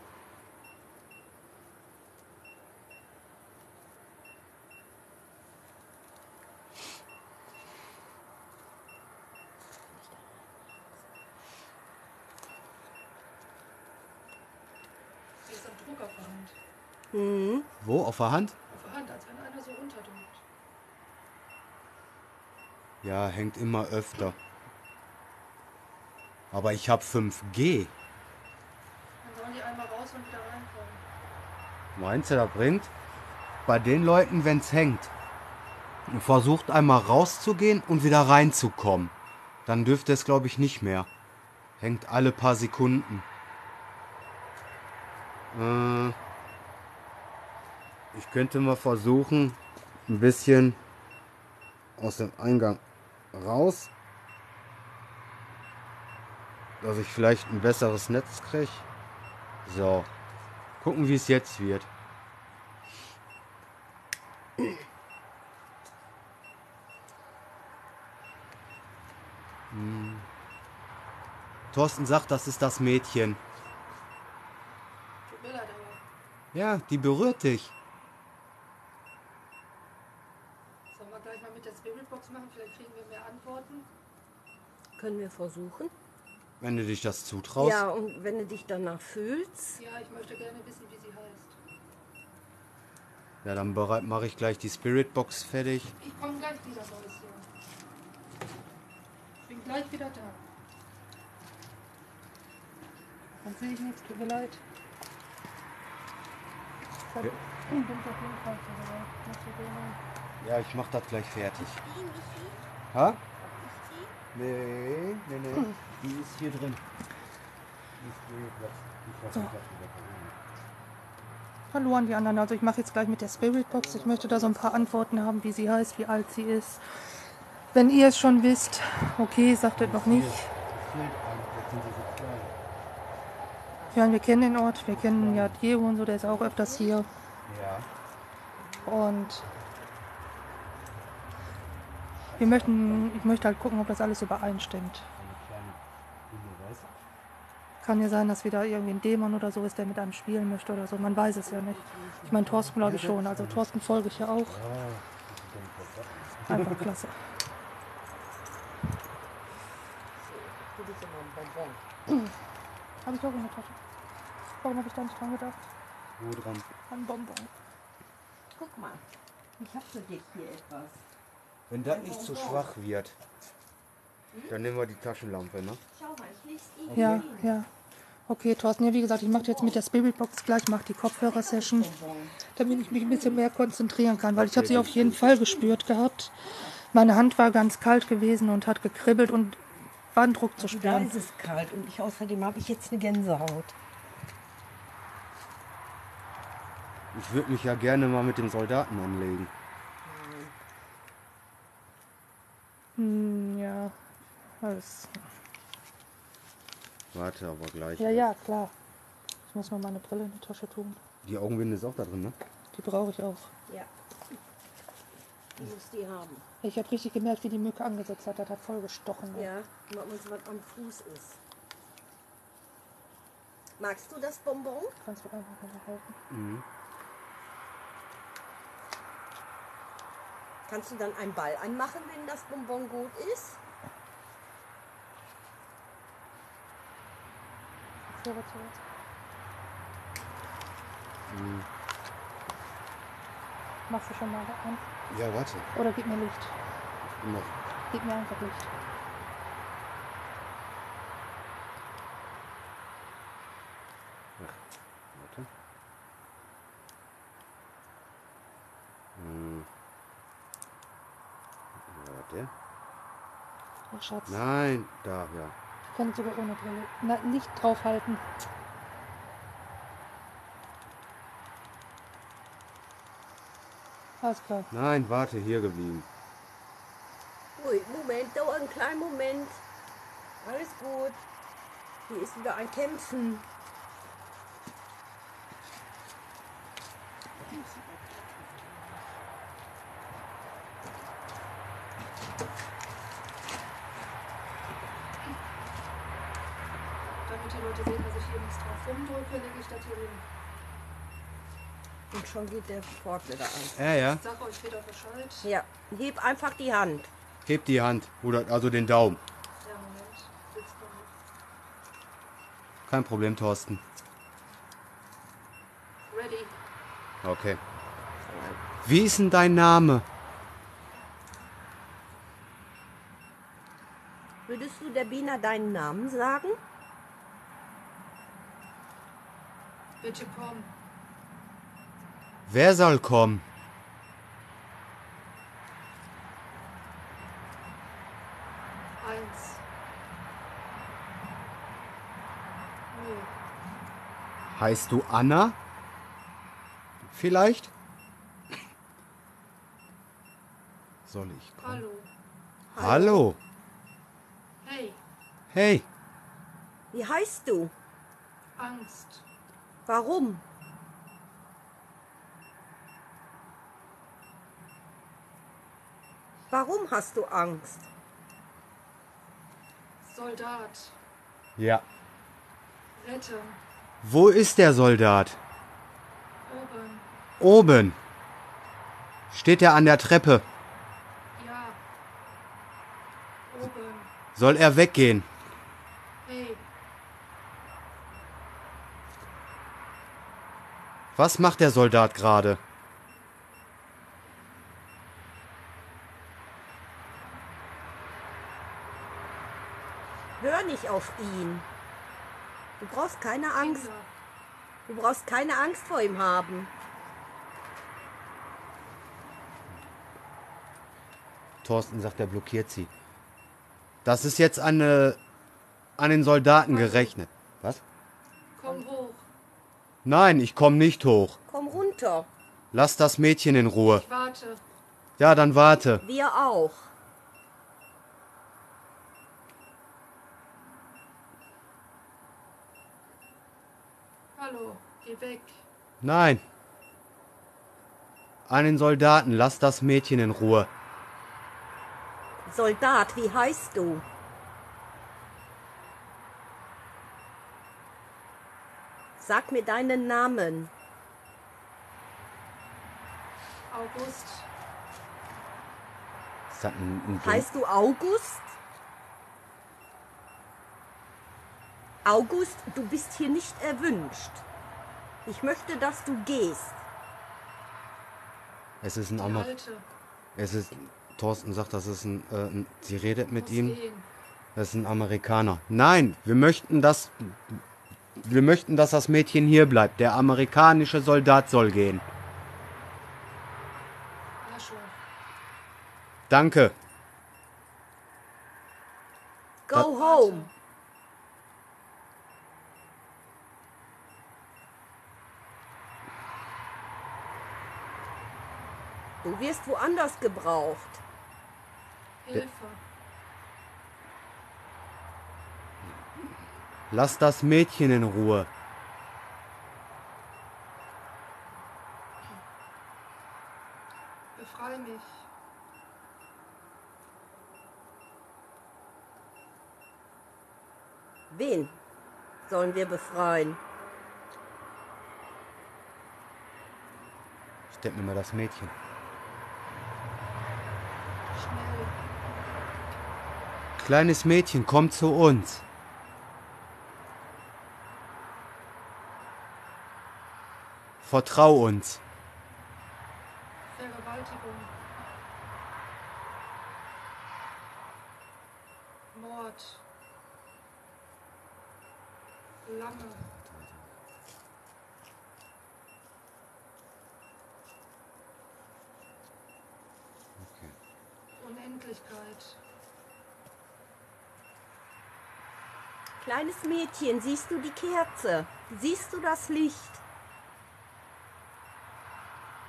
Hier ist ein Druck auf der Hand. Mhm. Wo? Auf der Hand? Auf der Hand, als wenn einer so runterdrückt. Ja, hängt immer öfter. Aber ich habe 5G. Dann sollen die einmal raus und wieder reinkommen. Meinst du, das bringt? Bei den Leuten, wenn es hängt. Versucht einmal rauszugehen und wieder reinzukommen. Dann dürfte es, glaube ich, nicht mehr. Hängt alle paar Sekunden. Äh, ich könnte mal versuchen, ein bisschen aus dem Eingang raus, dass ich vielleicht ein besseres Netz kriege. So, gucken, wie es jetzt wird. Hm. Thorsten sagt, das ist das Mädchen. Tut mir leid, aber Ja, die berührt dich. sollen wir gleich mal mit der Spiritbox machen? Vielleicht kriegen wir mehr Antworten. Können wir versuchen? Wenn du dich das zutraust. Ja, und wenn du dich danach fühlst. Ja, ich möchte gerne wissen, wie sie heißt. Ja, dann bereit mache ich gleich die Spiritbox fertig. Ich komme gleich wieder, Mäuschen. Ich bin gleich wieder da. Dann sehe ich nichts, tut mir leid. Ich hab- Ja. Ich bin auf jeden Fall bereit. Mach dir gerne. Ja, ich mach das gleich fertig. Ha? Nee, nee, nee. [clears throat] Die ist hier drin. Die ist hier, drin Hallo an die anderen. Also ich mache jetzt gleich mit der Spiritbox. Ich möchte da so ein paar Antworten haben, wie sie heißt, wie alt sie ist. Wenn ihr es schon wisst, okay, sagt es noch nicht. Ja, wir kennen den Ort, wir kennen ja Diego und so, der ist auch öfters hier. Ja. Und wir möchten, ich möchte halt gucken, ob das alles übereinstimmt. Kann ja sein, dass wieder irgendwie ein Dämon oder so ist, der mit einem spielen möchte oder so. Man weiß es ja nicht. Ich meine, Thorsten glaube ich schon. Also Thorsten folge ich ja auch. Einfach klasse. Habe ich auch in der Tasche. Warum habe ich da nicht dran gedacht? Wo dran? An Bonbon. Guck mal. Ich habe für dich hier etwas. Wenn das nicht zu schwach wird, dann nehmen wir die Taschenlampe, ne? Schau mal, ich leg's Ihnen Ja, ja. Okay, Thorsten, ja, wie gesagt, ich mache jetzt mit der Spiritbox gleich, mache die Kopfhörer-Session, damit ich mich ein bisschen mehr konzentrieren kann, weil ich habe sie auf jeden Fall gespürt gehabt. Meine Hand war ganz kalt gewesen und hat gekribbelt und war ein Druck zu Da spüren. ist es kalt und ich außerdem habe ich jetzt eine Gänsehaut. Ich würde mich ja gerne mal mit dem Soldaten anlegen. Hm, ja. Das, Warte aber gleich. ja, ja, klar. Ich muss mal meine Brille in die Tasche tun. Die Augenbinde ist auch da drin, ne? Die brauche ich auch. Ja. Du musst die haben. Ich habe richtig gemerkt, wie die Mücke angesetzt hat. Das hat voll gestochen. Ja, mal uns was am Fuß ist. Magst du das Bonbon? Kannst du einfach mal halten. Mhm. Kannst du dann einen Ball anmachen, wenn das Bonbon gut ist? Soll's. Machst du schon mal an? Ja, warte. Oder gib mir Licht? Noch. Gib mir einfach Licht. Warte. Hm. Warte. Oh, Schatz. Nein, da, ja. Ich kann es sogar ohne Brille. Na, nicht draufhalten. Alles klar. Nein, warte, hier geblieben. Ui, Moment, dauert einen kleinen Moment. Alles gut. Hier ist wieder ein Kämpfen. Damit die Leute sehen, dass ich hier nichts drauf rumdrücke, lege ich das hier hin. Und schon geht der Sport wieder an. Ja, ja. Sag euch wieder Bescheid. Ja, heb einfach die Hand. Heb die Hand. Oder also den Daumen. Ja, Moment. Kein Problem, Thorsten. Okay. Wie ist denn dein Name? Würdest du der Bina deinen Namen sagen? Bitte komm. Wer soll kommen? Eins. Null. Heißt du Anna? Vielleicht? Soll ich kommen? Hallo. Hallo. Hey. Hey, Wie heißt du? Angst. Warum? Warum hast du Angst? Soldat. ja. Retten. Wo ist der Soldat? Oben. Oben. Steht er an der Treppe? Ja. Oben. Soll er weggehen? Hey. Was macht der Soldat gerade? Hör nicht auf ihn. Du brauchst keine Angst. Du brauchst keine Angst vor ihm haben. Thorsten sagt, er blockiert sie. Das ist jetzt an, äh, an den Soldaten gerechnet. Was? Komm hoch. Nein, ich komme nicht hoch. Komm runter. Lass das Mädchen in Ruhe. Ich warte. Ja, dann warte. Wir auch. Hallo. Geh weg. Nein. An den Soldaten, lass das Mädchen in Ruhe. Soldat, wie heißt du? Sag mir deinen Namen. August. Ist das ein, ein Ding? Heißt du August? August, du bist hier nicht erwünscht. Ich möchte, dass du gehst. Es ist ein Alte. Es ist. Thorsten sagt, das ist ein, äh, ein. Sie redet mit ihm. gehen. Das ist ein Amerikaner. Nein, wir möchten, dass. Wir möchten, dass das Mädchen hier bleibt. Der amerikanische Soldat soll gehen. Arschloch. Danke. Go Da- home. Du wirst woanders gebraucht. Hilfe. Lass das Mädchen in Ruhe. Befrei mich. Wen sollen wir befreien? Steck mir mal das Mädchen. Kleines Mädchen, komm zu uns. Vertrau uns. Vergewaltigung. Mord. Lange. Unendlichkeit. Kleines Mädchen, siehst du die Kerze? Siehst du das Licht?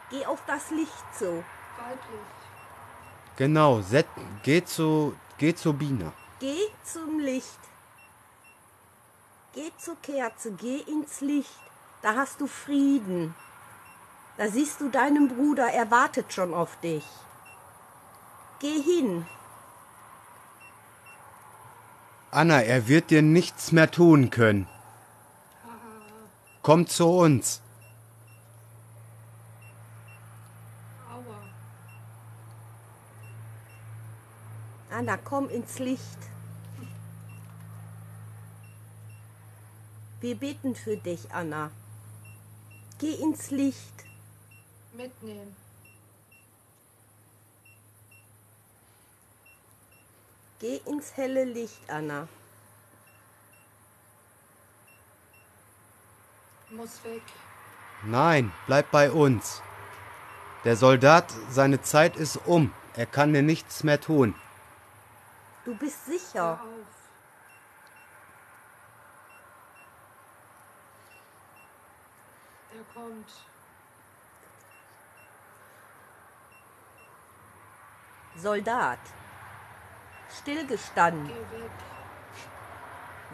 Geh auf das Licht zu. Weiblich. Genau, set, geh zu, geh zu Bina. Geh zum Licht. Geh zur Kerze, geh ins Licht. Da hast du Frieden. Da siehst du deinen Bruder, er wartet schon auf dich. Geh hin. Anna, er wird dir nichts mehr tun können. Komm zu uns. Aua. Anna, komm ins Licht. Wir beten für dich, Anna. Geh ins Licht. Mitnehmen. Geh ins helle Licht, Anna. Muss weg. Nein, bleib bei uns. Der Soldat, seine Zeit ist um. Er kann mir nichts mehr tun. Du bist Hör sicher. auf. Er kommt. Soldat. Stillgestanden.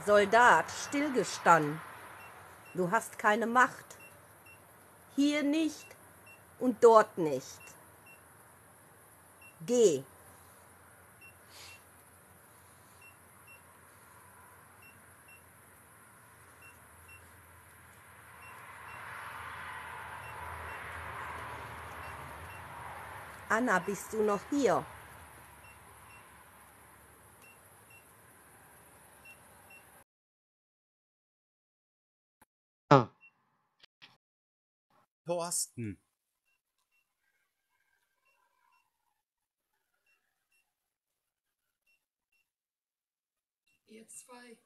Soldat, stillgestanden. Du hast keine Macht. Hier nicht und dort nicht. Geh. Anna, bist du noch hier? Thorsten. Ihr zwei.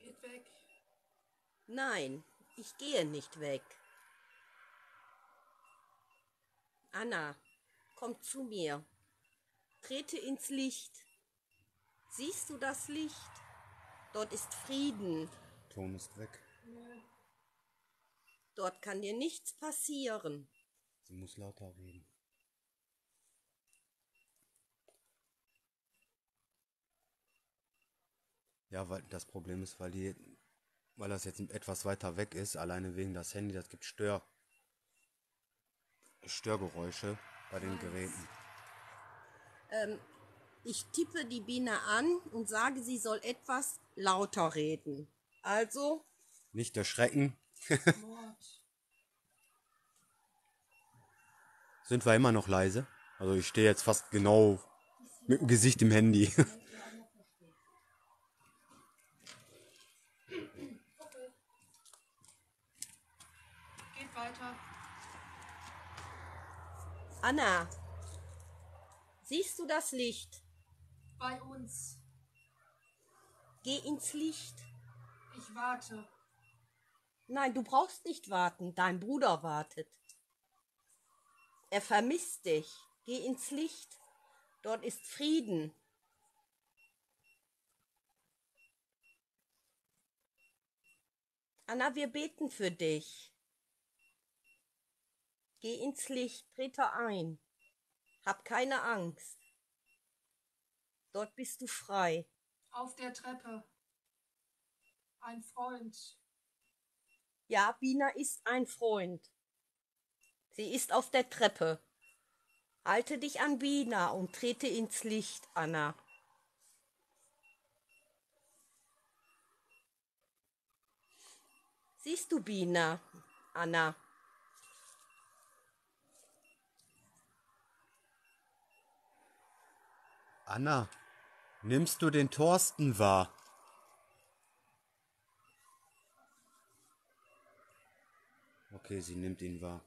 Geht weg. Nein, ich gehe nicht weg. Anna, komm zu mir. Trete ins Licht. Siehst du das Licht? Dort ist Frieden. Ton ist weg. Dort kann dir nichts passieren. Sie muss lauter reden. Ja, weil das Problem ist, weil die, weil das jetzt etwas weiter weg ist, alleine wegen das Handy, das gibt Stör, Störgeräusche bei den Geräten. Ähm, ich tippe die Biene an und sage, sie soll etwas lauter reden. Also, Nicht erschrecken, [laughs] sind wir immer noch leise. Also ich stehe jetzt fast genau mit dem Gesicht im Handy. [laughs] Geht weiter. Anna, siehst du das Licht? Bei uns. Geh ins Licht. Ich warte. Nein, du brauchst nicht warten. Dein Bruder wartet. Er vermisst dich. Geh ins Licht. Dort ist Frieden. Anna, wir beten für dich. Geh ins Licht, trete ein. Hab keine Angst. Dort bist du frei. Auf der Treppe. Ein Freund. Ja, Bina ist ein Freund. Sie ist auf der Treppe. Halte dich an Bina und trete ins Licht, Anna. Siehst du Bina, Anna? Anna, nimmst du den Thorsten wahr? Okay, sie nimmt ihn wahr.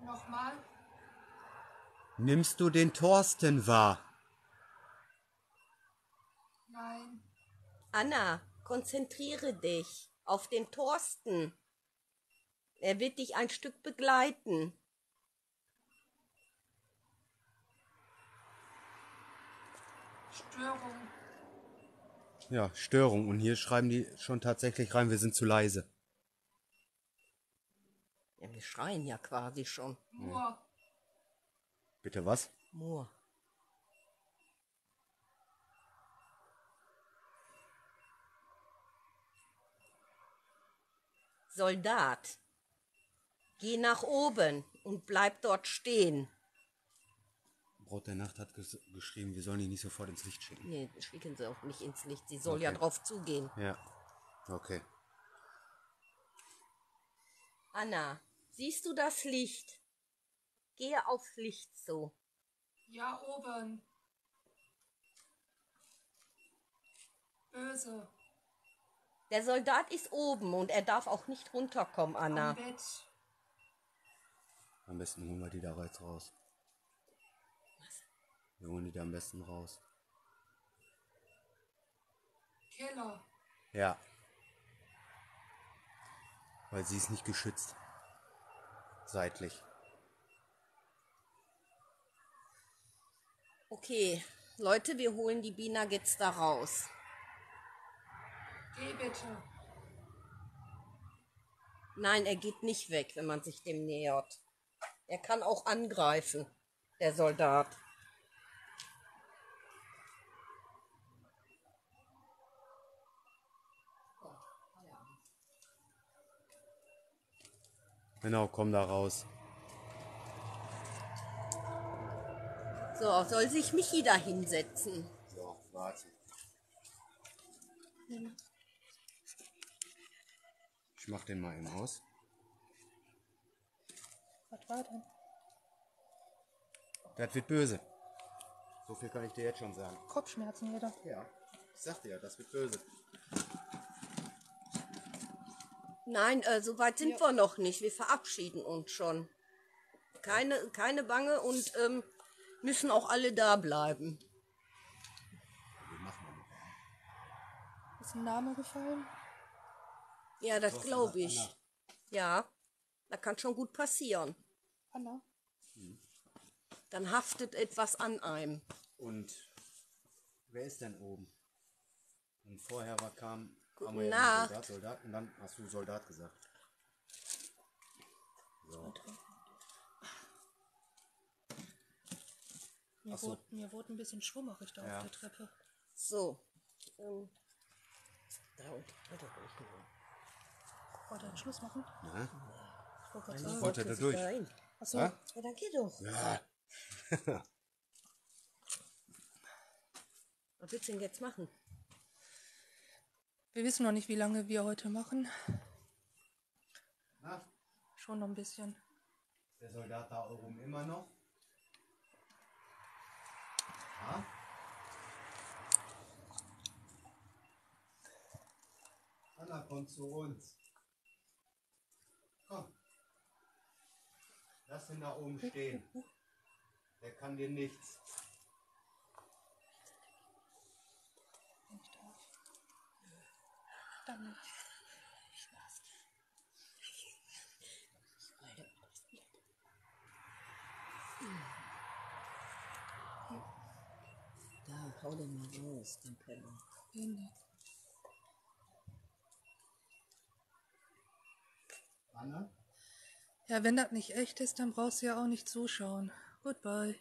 Nochmal. Nimmst du den Thorsten wahr? Nein. Anna, konzentriere dich auf den Thorsten. Er wird dich ein Stück begleiten. Störung. Ja, Störung. Und hier schreiben die schon tatsächlich rein, wir sind zu leise. Ja, wir schreien ja quasi schon. Moor. Bitte was? Moor. Soldat, geh nach oben und bleib dort stehen. Braut der Nacht hat ges geschrieben, wir sollen ihn nicht sofort ins Licht schicken. Nee, schicken sie auch nicht ins Licht. Sie soll ja Okay. drauf zugehen. Ja. Okay. Anna, siehst du das Licht? Gehe aufs Licht zu. Ja, oben. Böse. Der Soldat ist oben und er darf auch nicht runterkommen, Anna. Am Bett. Am besten holen wir die da jetzt raus. Wir holen die da am besten raus. Keller. Ja. Weil sie ist nicht geschützt. Seitlich. Okay, Leute, wir holen die Bina jetzt da raus. Geh bitte. Nein, er geht nicht weg, wenn man sich dem nähert. Er kann auch angreifen, der Soldat. Genau, komm da raus. So, soll sich Michi da hinsetzen? So, warte. Ich mach den mal eben aus. Was war denn? Das wird böse. So viel kann ich dir jetzt schon sagen. Kopfschmerzen wieder. Ja. Ich sagte ja, das wird böse. Nein, äh, so weit sind wir noch nicht. Wir verabschieden uns schon. Keine, keine Bange und ähm, müssen auch alle da bleiben. Wir machen. Ist ein Name gefallen? Ja, das glaube ich. Anna. Ja, da kann schon gut passieren. Anna. Dann haftet etwas an einem. Und wer ist denn oben? Und vorher war, kam, Guten ja Nacht. Soldat, Soldat und dann hast du Soldat gesagt. So. Mir, so. wurde, mir wurde ein bisschen schwummerig da Ja. auf der Treppe. So. Ähm, da und weiter ruhig mal. Wollt ihr einen Schluss machen? Na? Ich wollte gerade sagen. wollte da was durch. da rein? Achso, Ja? Ja, dann geh doch. Ja. [laughs] Was willst du denn jetzt machen? Wir wissen noch nicht, wie lange wir heute machen. Na, Schon noch ein bisschen. ist der Soldat da oben immer noch? Ja? Anna, komm zu uns. Komm. Lass ihn da oben stehen. Der kann dir nichts. Wenn ich darf. Nicht. Da, hau den mal raus, den Penner. Anna? Ja, wenn das nicht echt ist, dann brauchst du ja auch nicht zuschauen. Goodbye.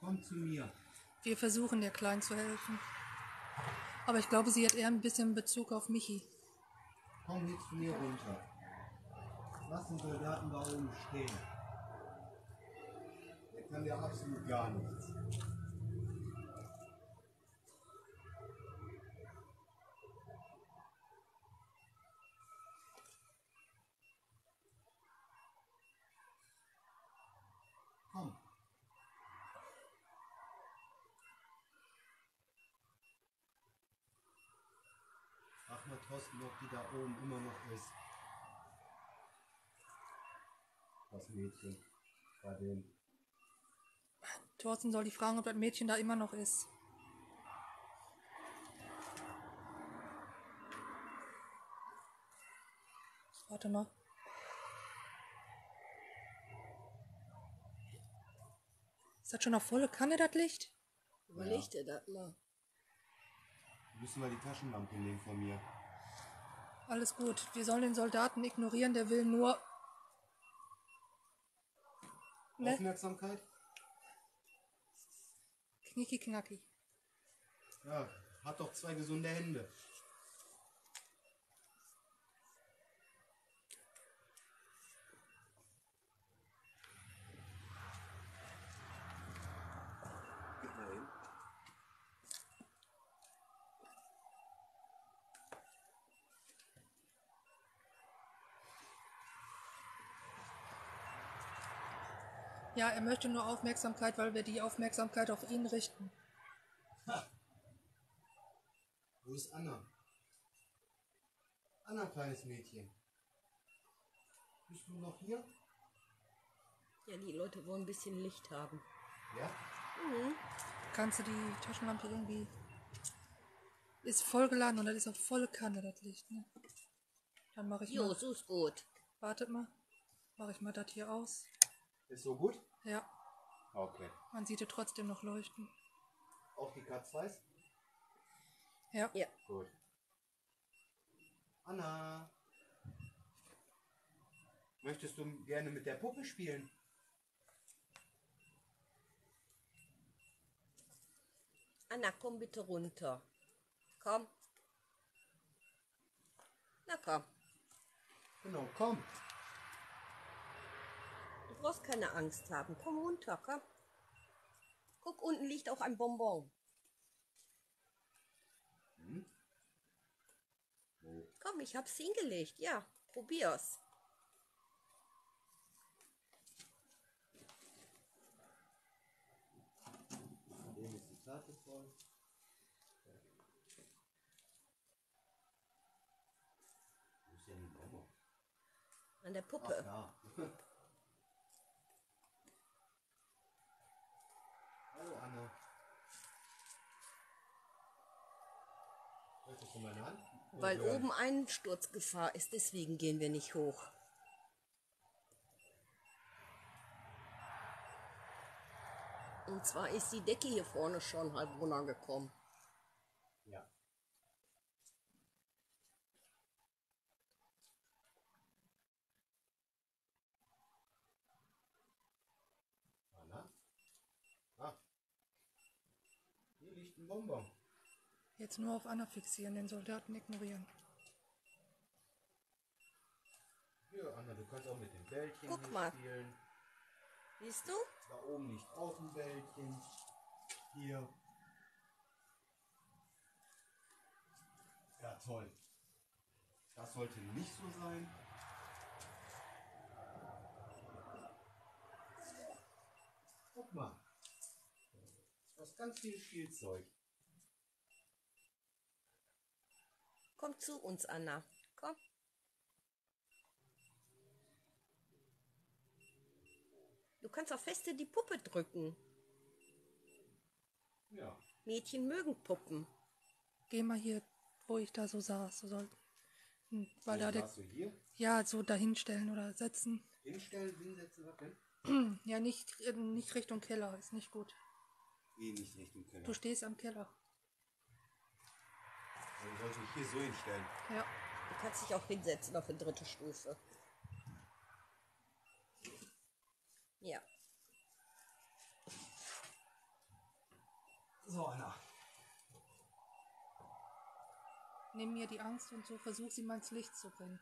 Komm zu mir. Wir versuchen der Kleinen zu helfen. Aber ich glaube, sie hat eher ein bisschen Bezug auf Michi. Komm nicht zu mir runter. Lass den Soldaten da oben stehen. Der kann dir absolut gar nichts. Komm. Ob die da oben immer noch ist. Das Mädchen. Bei dem. Thorsten soll die fragen, ob das Mädchen da immer noch ist. Warte mal. Ist das schon auf volle Kanne, das Licht? Überleg dir das mal. Müssen wir die Taschenlampe nehmen von mir. Alles gut. Wir sollen den Soldaten ignorieren, der will nur. Ne? Aufmerksamkeit? Knicki knacki. Ja, hat doch zwei gesunde Hände. Ja, er möchte nur Aufmerksamkeit, weil wir die Aufmerksamkeit auf ihn richten. Ha, Wo ist Anna? Anna, kleines Mädchen. Bist du noch hier? Ja, die Leute wollen ein bisschen Licht haben. Ja? Kannst du die Taschenlampe irgendwie. Ist vollgeladen und das ist auf volle Kanne, das Licht, ne? Dann mache ich Jo, mal. so ist gut. Wartet mal. Mache ich mal das hier aus. Ist so gut? Ja, Okay. man sieht es trotzdem noch leuchten. Auch die Katz weiß? Ja. Ja. Gut. Anna. Möchtest du gerne mit der Puppe spielen? Anna, komm bitte runter. Komm. Na komm. Genau, komm. Du brauchst keine Angst haben. Komm runter, komm. Guck, unten liegt auch ein Bonbon. Komm, ich hab's hingelegt. Ja, probier's. Dem ist die Karte voll. Wo ist denn die Bonbon? An der Ach, Puppe. da. Hallo Anna. Möchtest du meine Hand? Weil Ja. oben Einsturzgefahr ist, deswegen gehen wir nicht hoch. Und zwar ist die Decke hier vorne schon halb runtergekommen. Ja. Anna? Ah. Hier liegt ein Bonbon. Jetzt nur auf Anna fixieren, den Soldaten ignorieren. Hier, Anna, du kannst auch mit dem Bällchen Guck mal. spielen. Siehst du? Da oben liegt auch ein Bällchen. Hier. Ja, toll. Das sollte nicht so sein. Guck mal. Du hast ganz viel Spielzeug. Komm zu uns, Anna. Komm. Du kannst auch feste die Puppe drücken. Ja. Mädchen mögen Puppen. Geh mal hier, wo ich da so saß. So soll, Hm, weil da der, warst du hier? ja, so dahinstellen oder setzen. Hinstellen, hinsetzen, was denn? Ja, nicht, äh, nicht Richtung Keller, ist nicht gut. Wie nicht Richtung Keller. Du stehst am Keller. Also soll ich mich hier so hinstellen? Ja. Du kannst dich auch hinsetzen auf die dritte Stufe. Ja. So, Anna. Nimm mir die Angst und so versuch sie mal ins Licht zu bringen.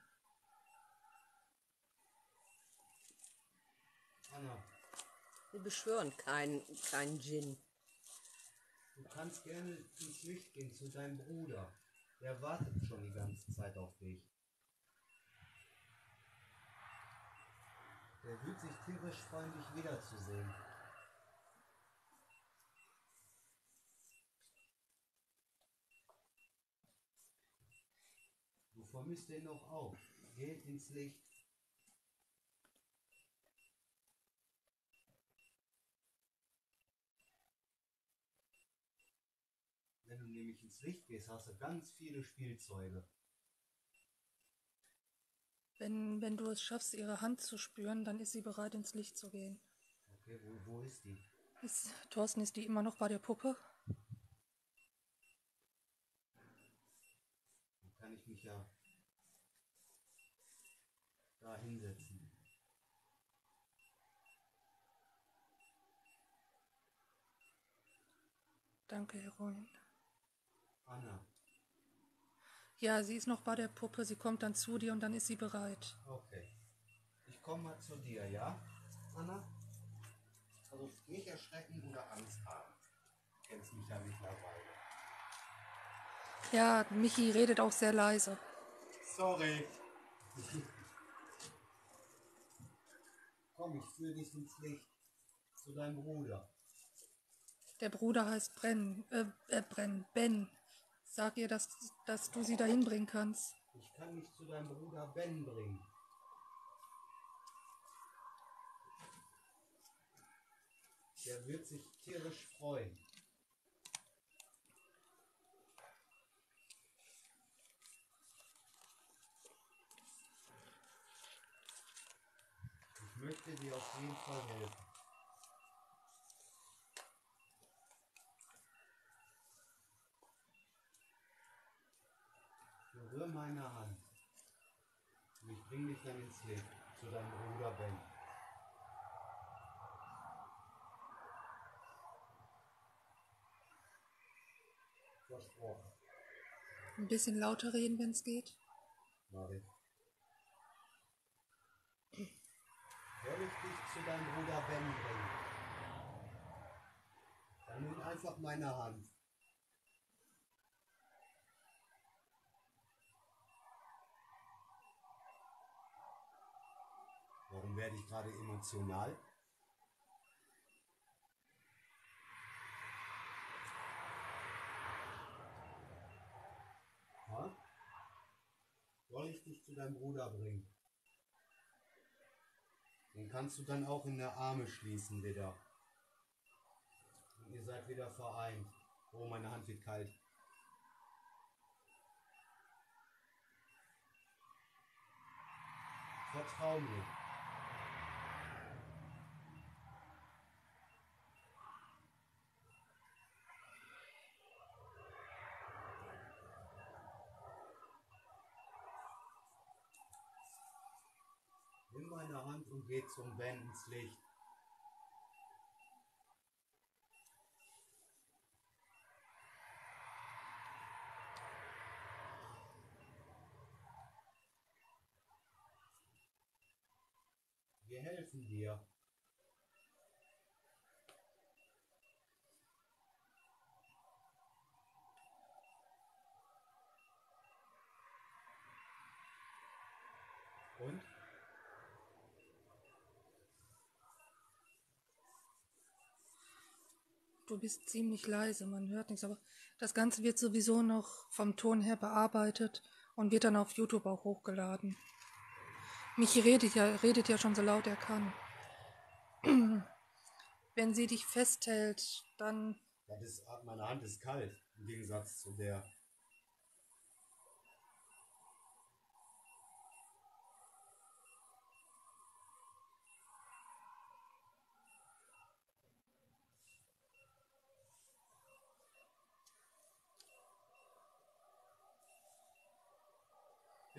Anna, Wir beschwören keinen keinen Djinn. du kannst gerne ins Licht gehen zu deinem Bruder. Der wartet schon die ganze Zeit auf dich. Der wird sich tierisch freuen, dich wiederzusehen. Du vermisst den noch auch. Geht ins Licht. Nämlich ins Licht gehst, hast du ganz viele Spielzeuge. Wenn, wenn du es schaffst, ihre Hand zu spüren, dann ist sie bereit, ins Licht zu gehen. Okay, wo, wo ist die? Ist, Thorsten, ist die immer noch bei der Puppe? Dann kann ich mich ja da hinsetzen. Danke, Heroin. Anna, Ja, sie ist noch bei der Puppe, sie kommt dann zu dir und dann ist sie bereit. okay. Ich komme mal zu dir, ja? Anna? Also nicht erschrecken oder Angst haben. Du kennst mich ja mittlerweile. Ja, Michi redet auch sehr leise. Sorry. Komm, ich führe dich ins Licht. Zu deinem Bruder. Der Bruder heißt Brenn, äh, äh, Brenn, Ben. Sag ihr, dass, dass du sie dahin bringen kannst. Ich kann dich zu deinem Bruder Ben bringen. Der wird sich tierisch freuen. Ich möchte dir auf jeden Fall helfen. Berühr meine Hand. Und ich bring dich dann ins Licht zu deinem Bruder Ben. Versprochen. Ein bisschen lauter reden, wenn es geht. Mari. Soll ich dich zu deinem Bruder Ben bringen? Dann nimm einfach meine Hand. Werde ich gerade emotional? Ha? Soll ich dich zu deinem Bruder bringen? Den kannst du dann auch in der Arme schließen wieder. Und ihr seid wieder vereint. Oh, meine Hand wird kalt. Vertrau mir. Meine Hand und geh zum Ben ins Licht. Wir helfen dir. Und? Du bist ziemlich leise, man hört nichts, aber das Ganze wird sowieso noch vom Ton her bearbeitet und wird dann auf YouTube auch hochgeladen. Michi redet ja, redet ja schon so laut er kann. [clears throat] Wenn sie dich festhält, dann Das ist, meine Hand ist kalt, im Gegensatz zu der.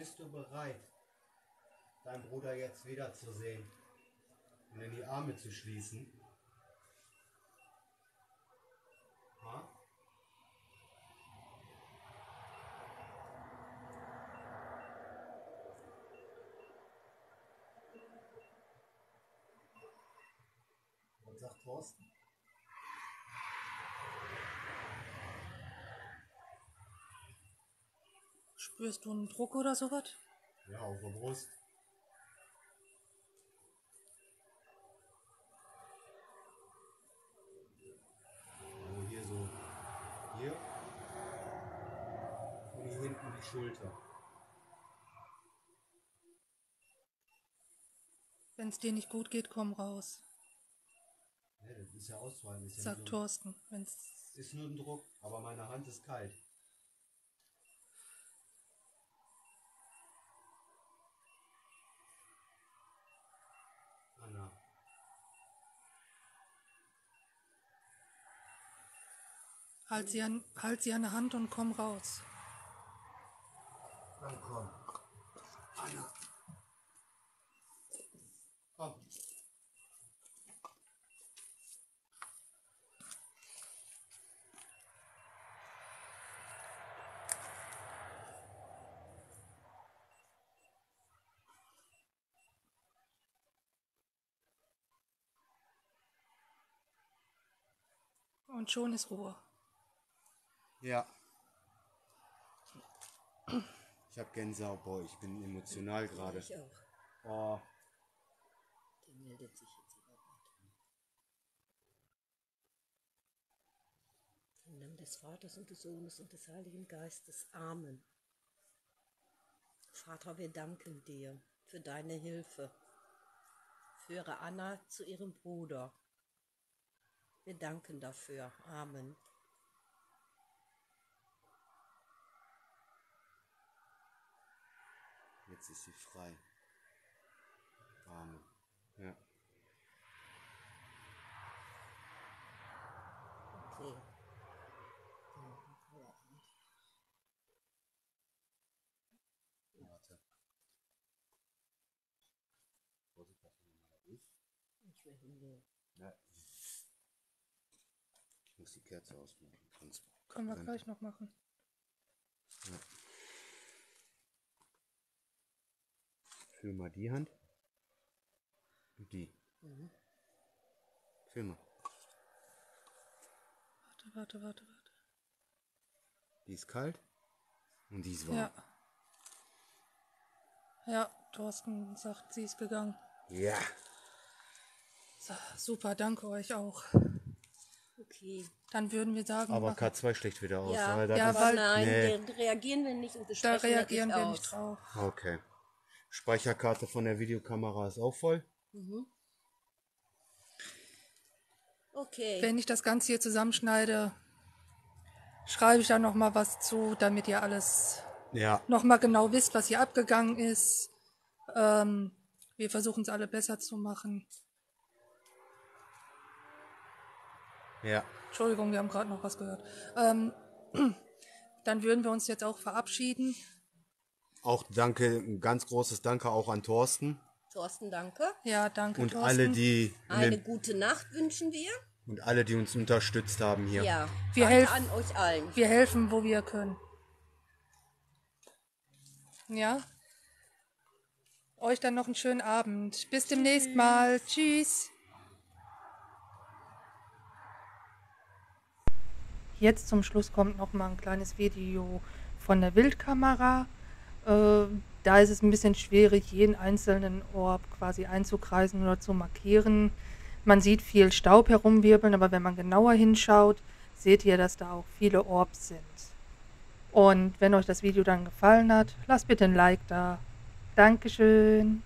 Bist du bereit, deinen Bruder jetzt wiederzusehen und in die Arme zu schließen? Ha? Was sagt Thorsten? Spürst du einen Druck oder sowas? Ja, auf der Brust. Also hier so. Hier. Und hier hinten die Schulter. Wenn es dir nicht gut geht, komm raus, Ja, das ist ja ja sagt nur, Thorsten. Wenn's, ist nur ein Druck, aber meine Hand ist kalt. Anna. Halt, sie an, halt sie an der Hand und komm raus. Dann komm. Anna. Komm. Und schon ist Ruhe. Ja. Ich hab Gänsehaut, boah, ich bin emotional gerade. Ich auch. Oh, Der meldet sich jetzt bald. Von der Namen des Vaters und des Sohnes und des Heiligen Geistes. Amen. Vater, wir danken dir für deine Hilfe. Führe Anna zu ihrem Bruder. Wir danken dafür. Amen. Jetzt ist sie frei. Amen. Ja. Okay. Warte. Ich will. Ja. Ich muss die Kerze ausmachen. Sonst Können wir gleich noch machen. Ja. Fühl mal die Hand. Und die. Mhm. Fühl mal. Warte, warte, warte, warte. Die ist kalt. Und die ist warm. Ja. Ja, Thorsten sagt, sie ist gegangen. Ja. So, super, danke euch auch. Okay. Dann würden wir sagen, Aber machen- K2 schlägt wieder aus. Ja, Ja, weil- nein, Nee. da reagieren wir nicht und da besprechen das reagieren wir nicht drauf. Okay. Speicherkarte von der Videokamera ist auch voll. Okay. Wenn ich das Ganze hier zusammenschneide, schreibe ich da noch mal was zu, damit ihr alles Ja. noch mal genau wisst, was hier abgegangen ist. Ähm, wir versuchen es alle besser zu machen. Ja. Entschuldigung, wir haben gerade noch was gehört. Ähm, [clears throat] dann würden wir uns jetzt auch verabschieden. Auch danke, ein ganz großes Danke auch an Thorsten Thorsten, danke. Ja, danke. und Thorsten. alle, die in Eine gute Nacht wünschen wir. und alle, die uns unterstützt haben hier. Ja. Wir Danke helfen- an euch allen. Wir helfen, wo wir können. Ja? Euch dann noch einen schönen Abend. Bis demnächst mal. Tschüss. Jetzt zum Schluss kommt noch mal ein kleines Video von der Wildkamera. Äh, da ist es ein bisschen schwierig, jeden einzelnen Orb quasi einzukreisen oder zu markieren. Man sieht viel Staub herumwirbeln, aber wenn man genauer hinschaut, seht ihr, dass da auch viele Orbs sind. Und wenn euch das Video dann gefallen hat, lasst bitte ein Like da. Dankeschön.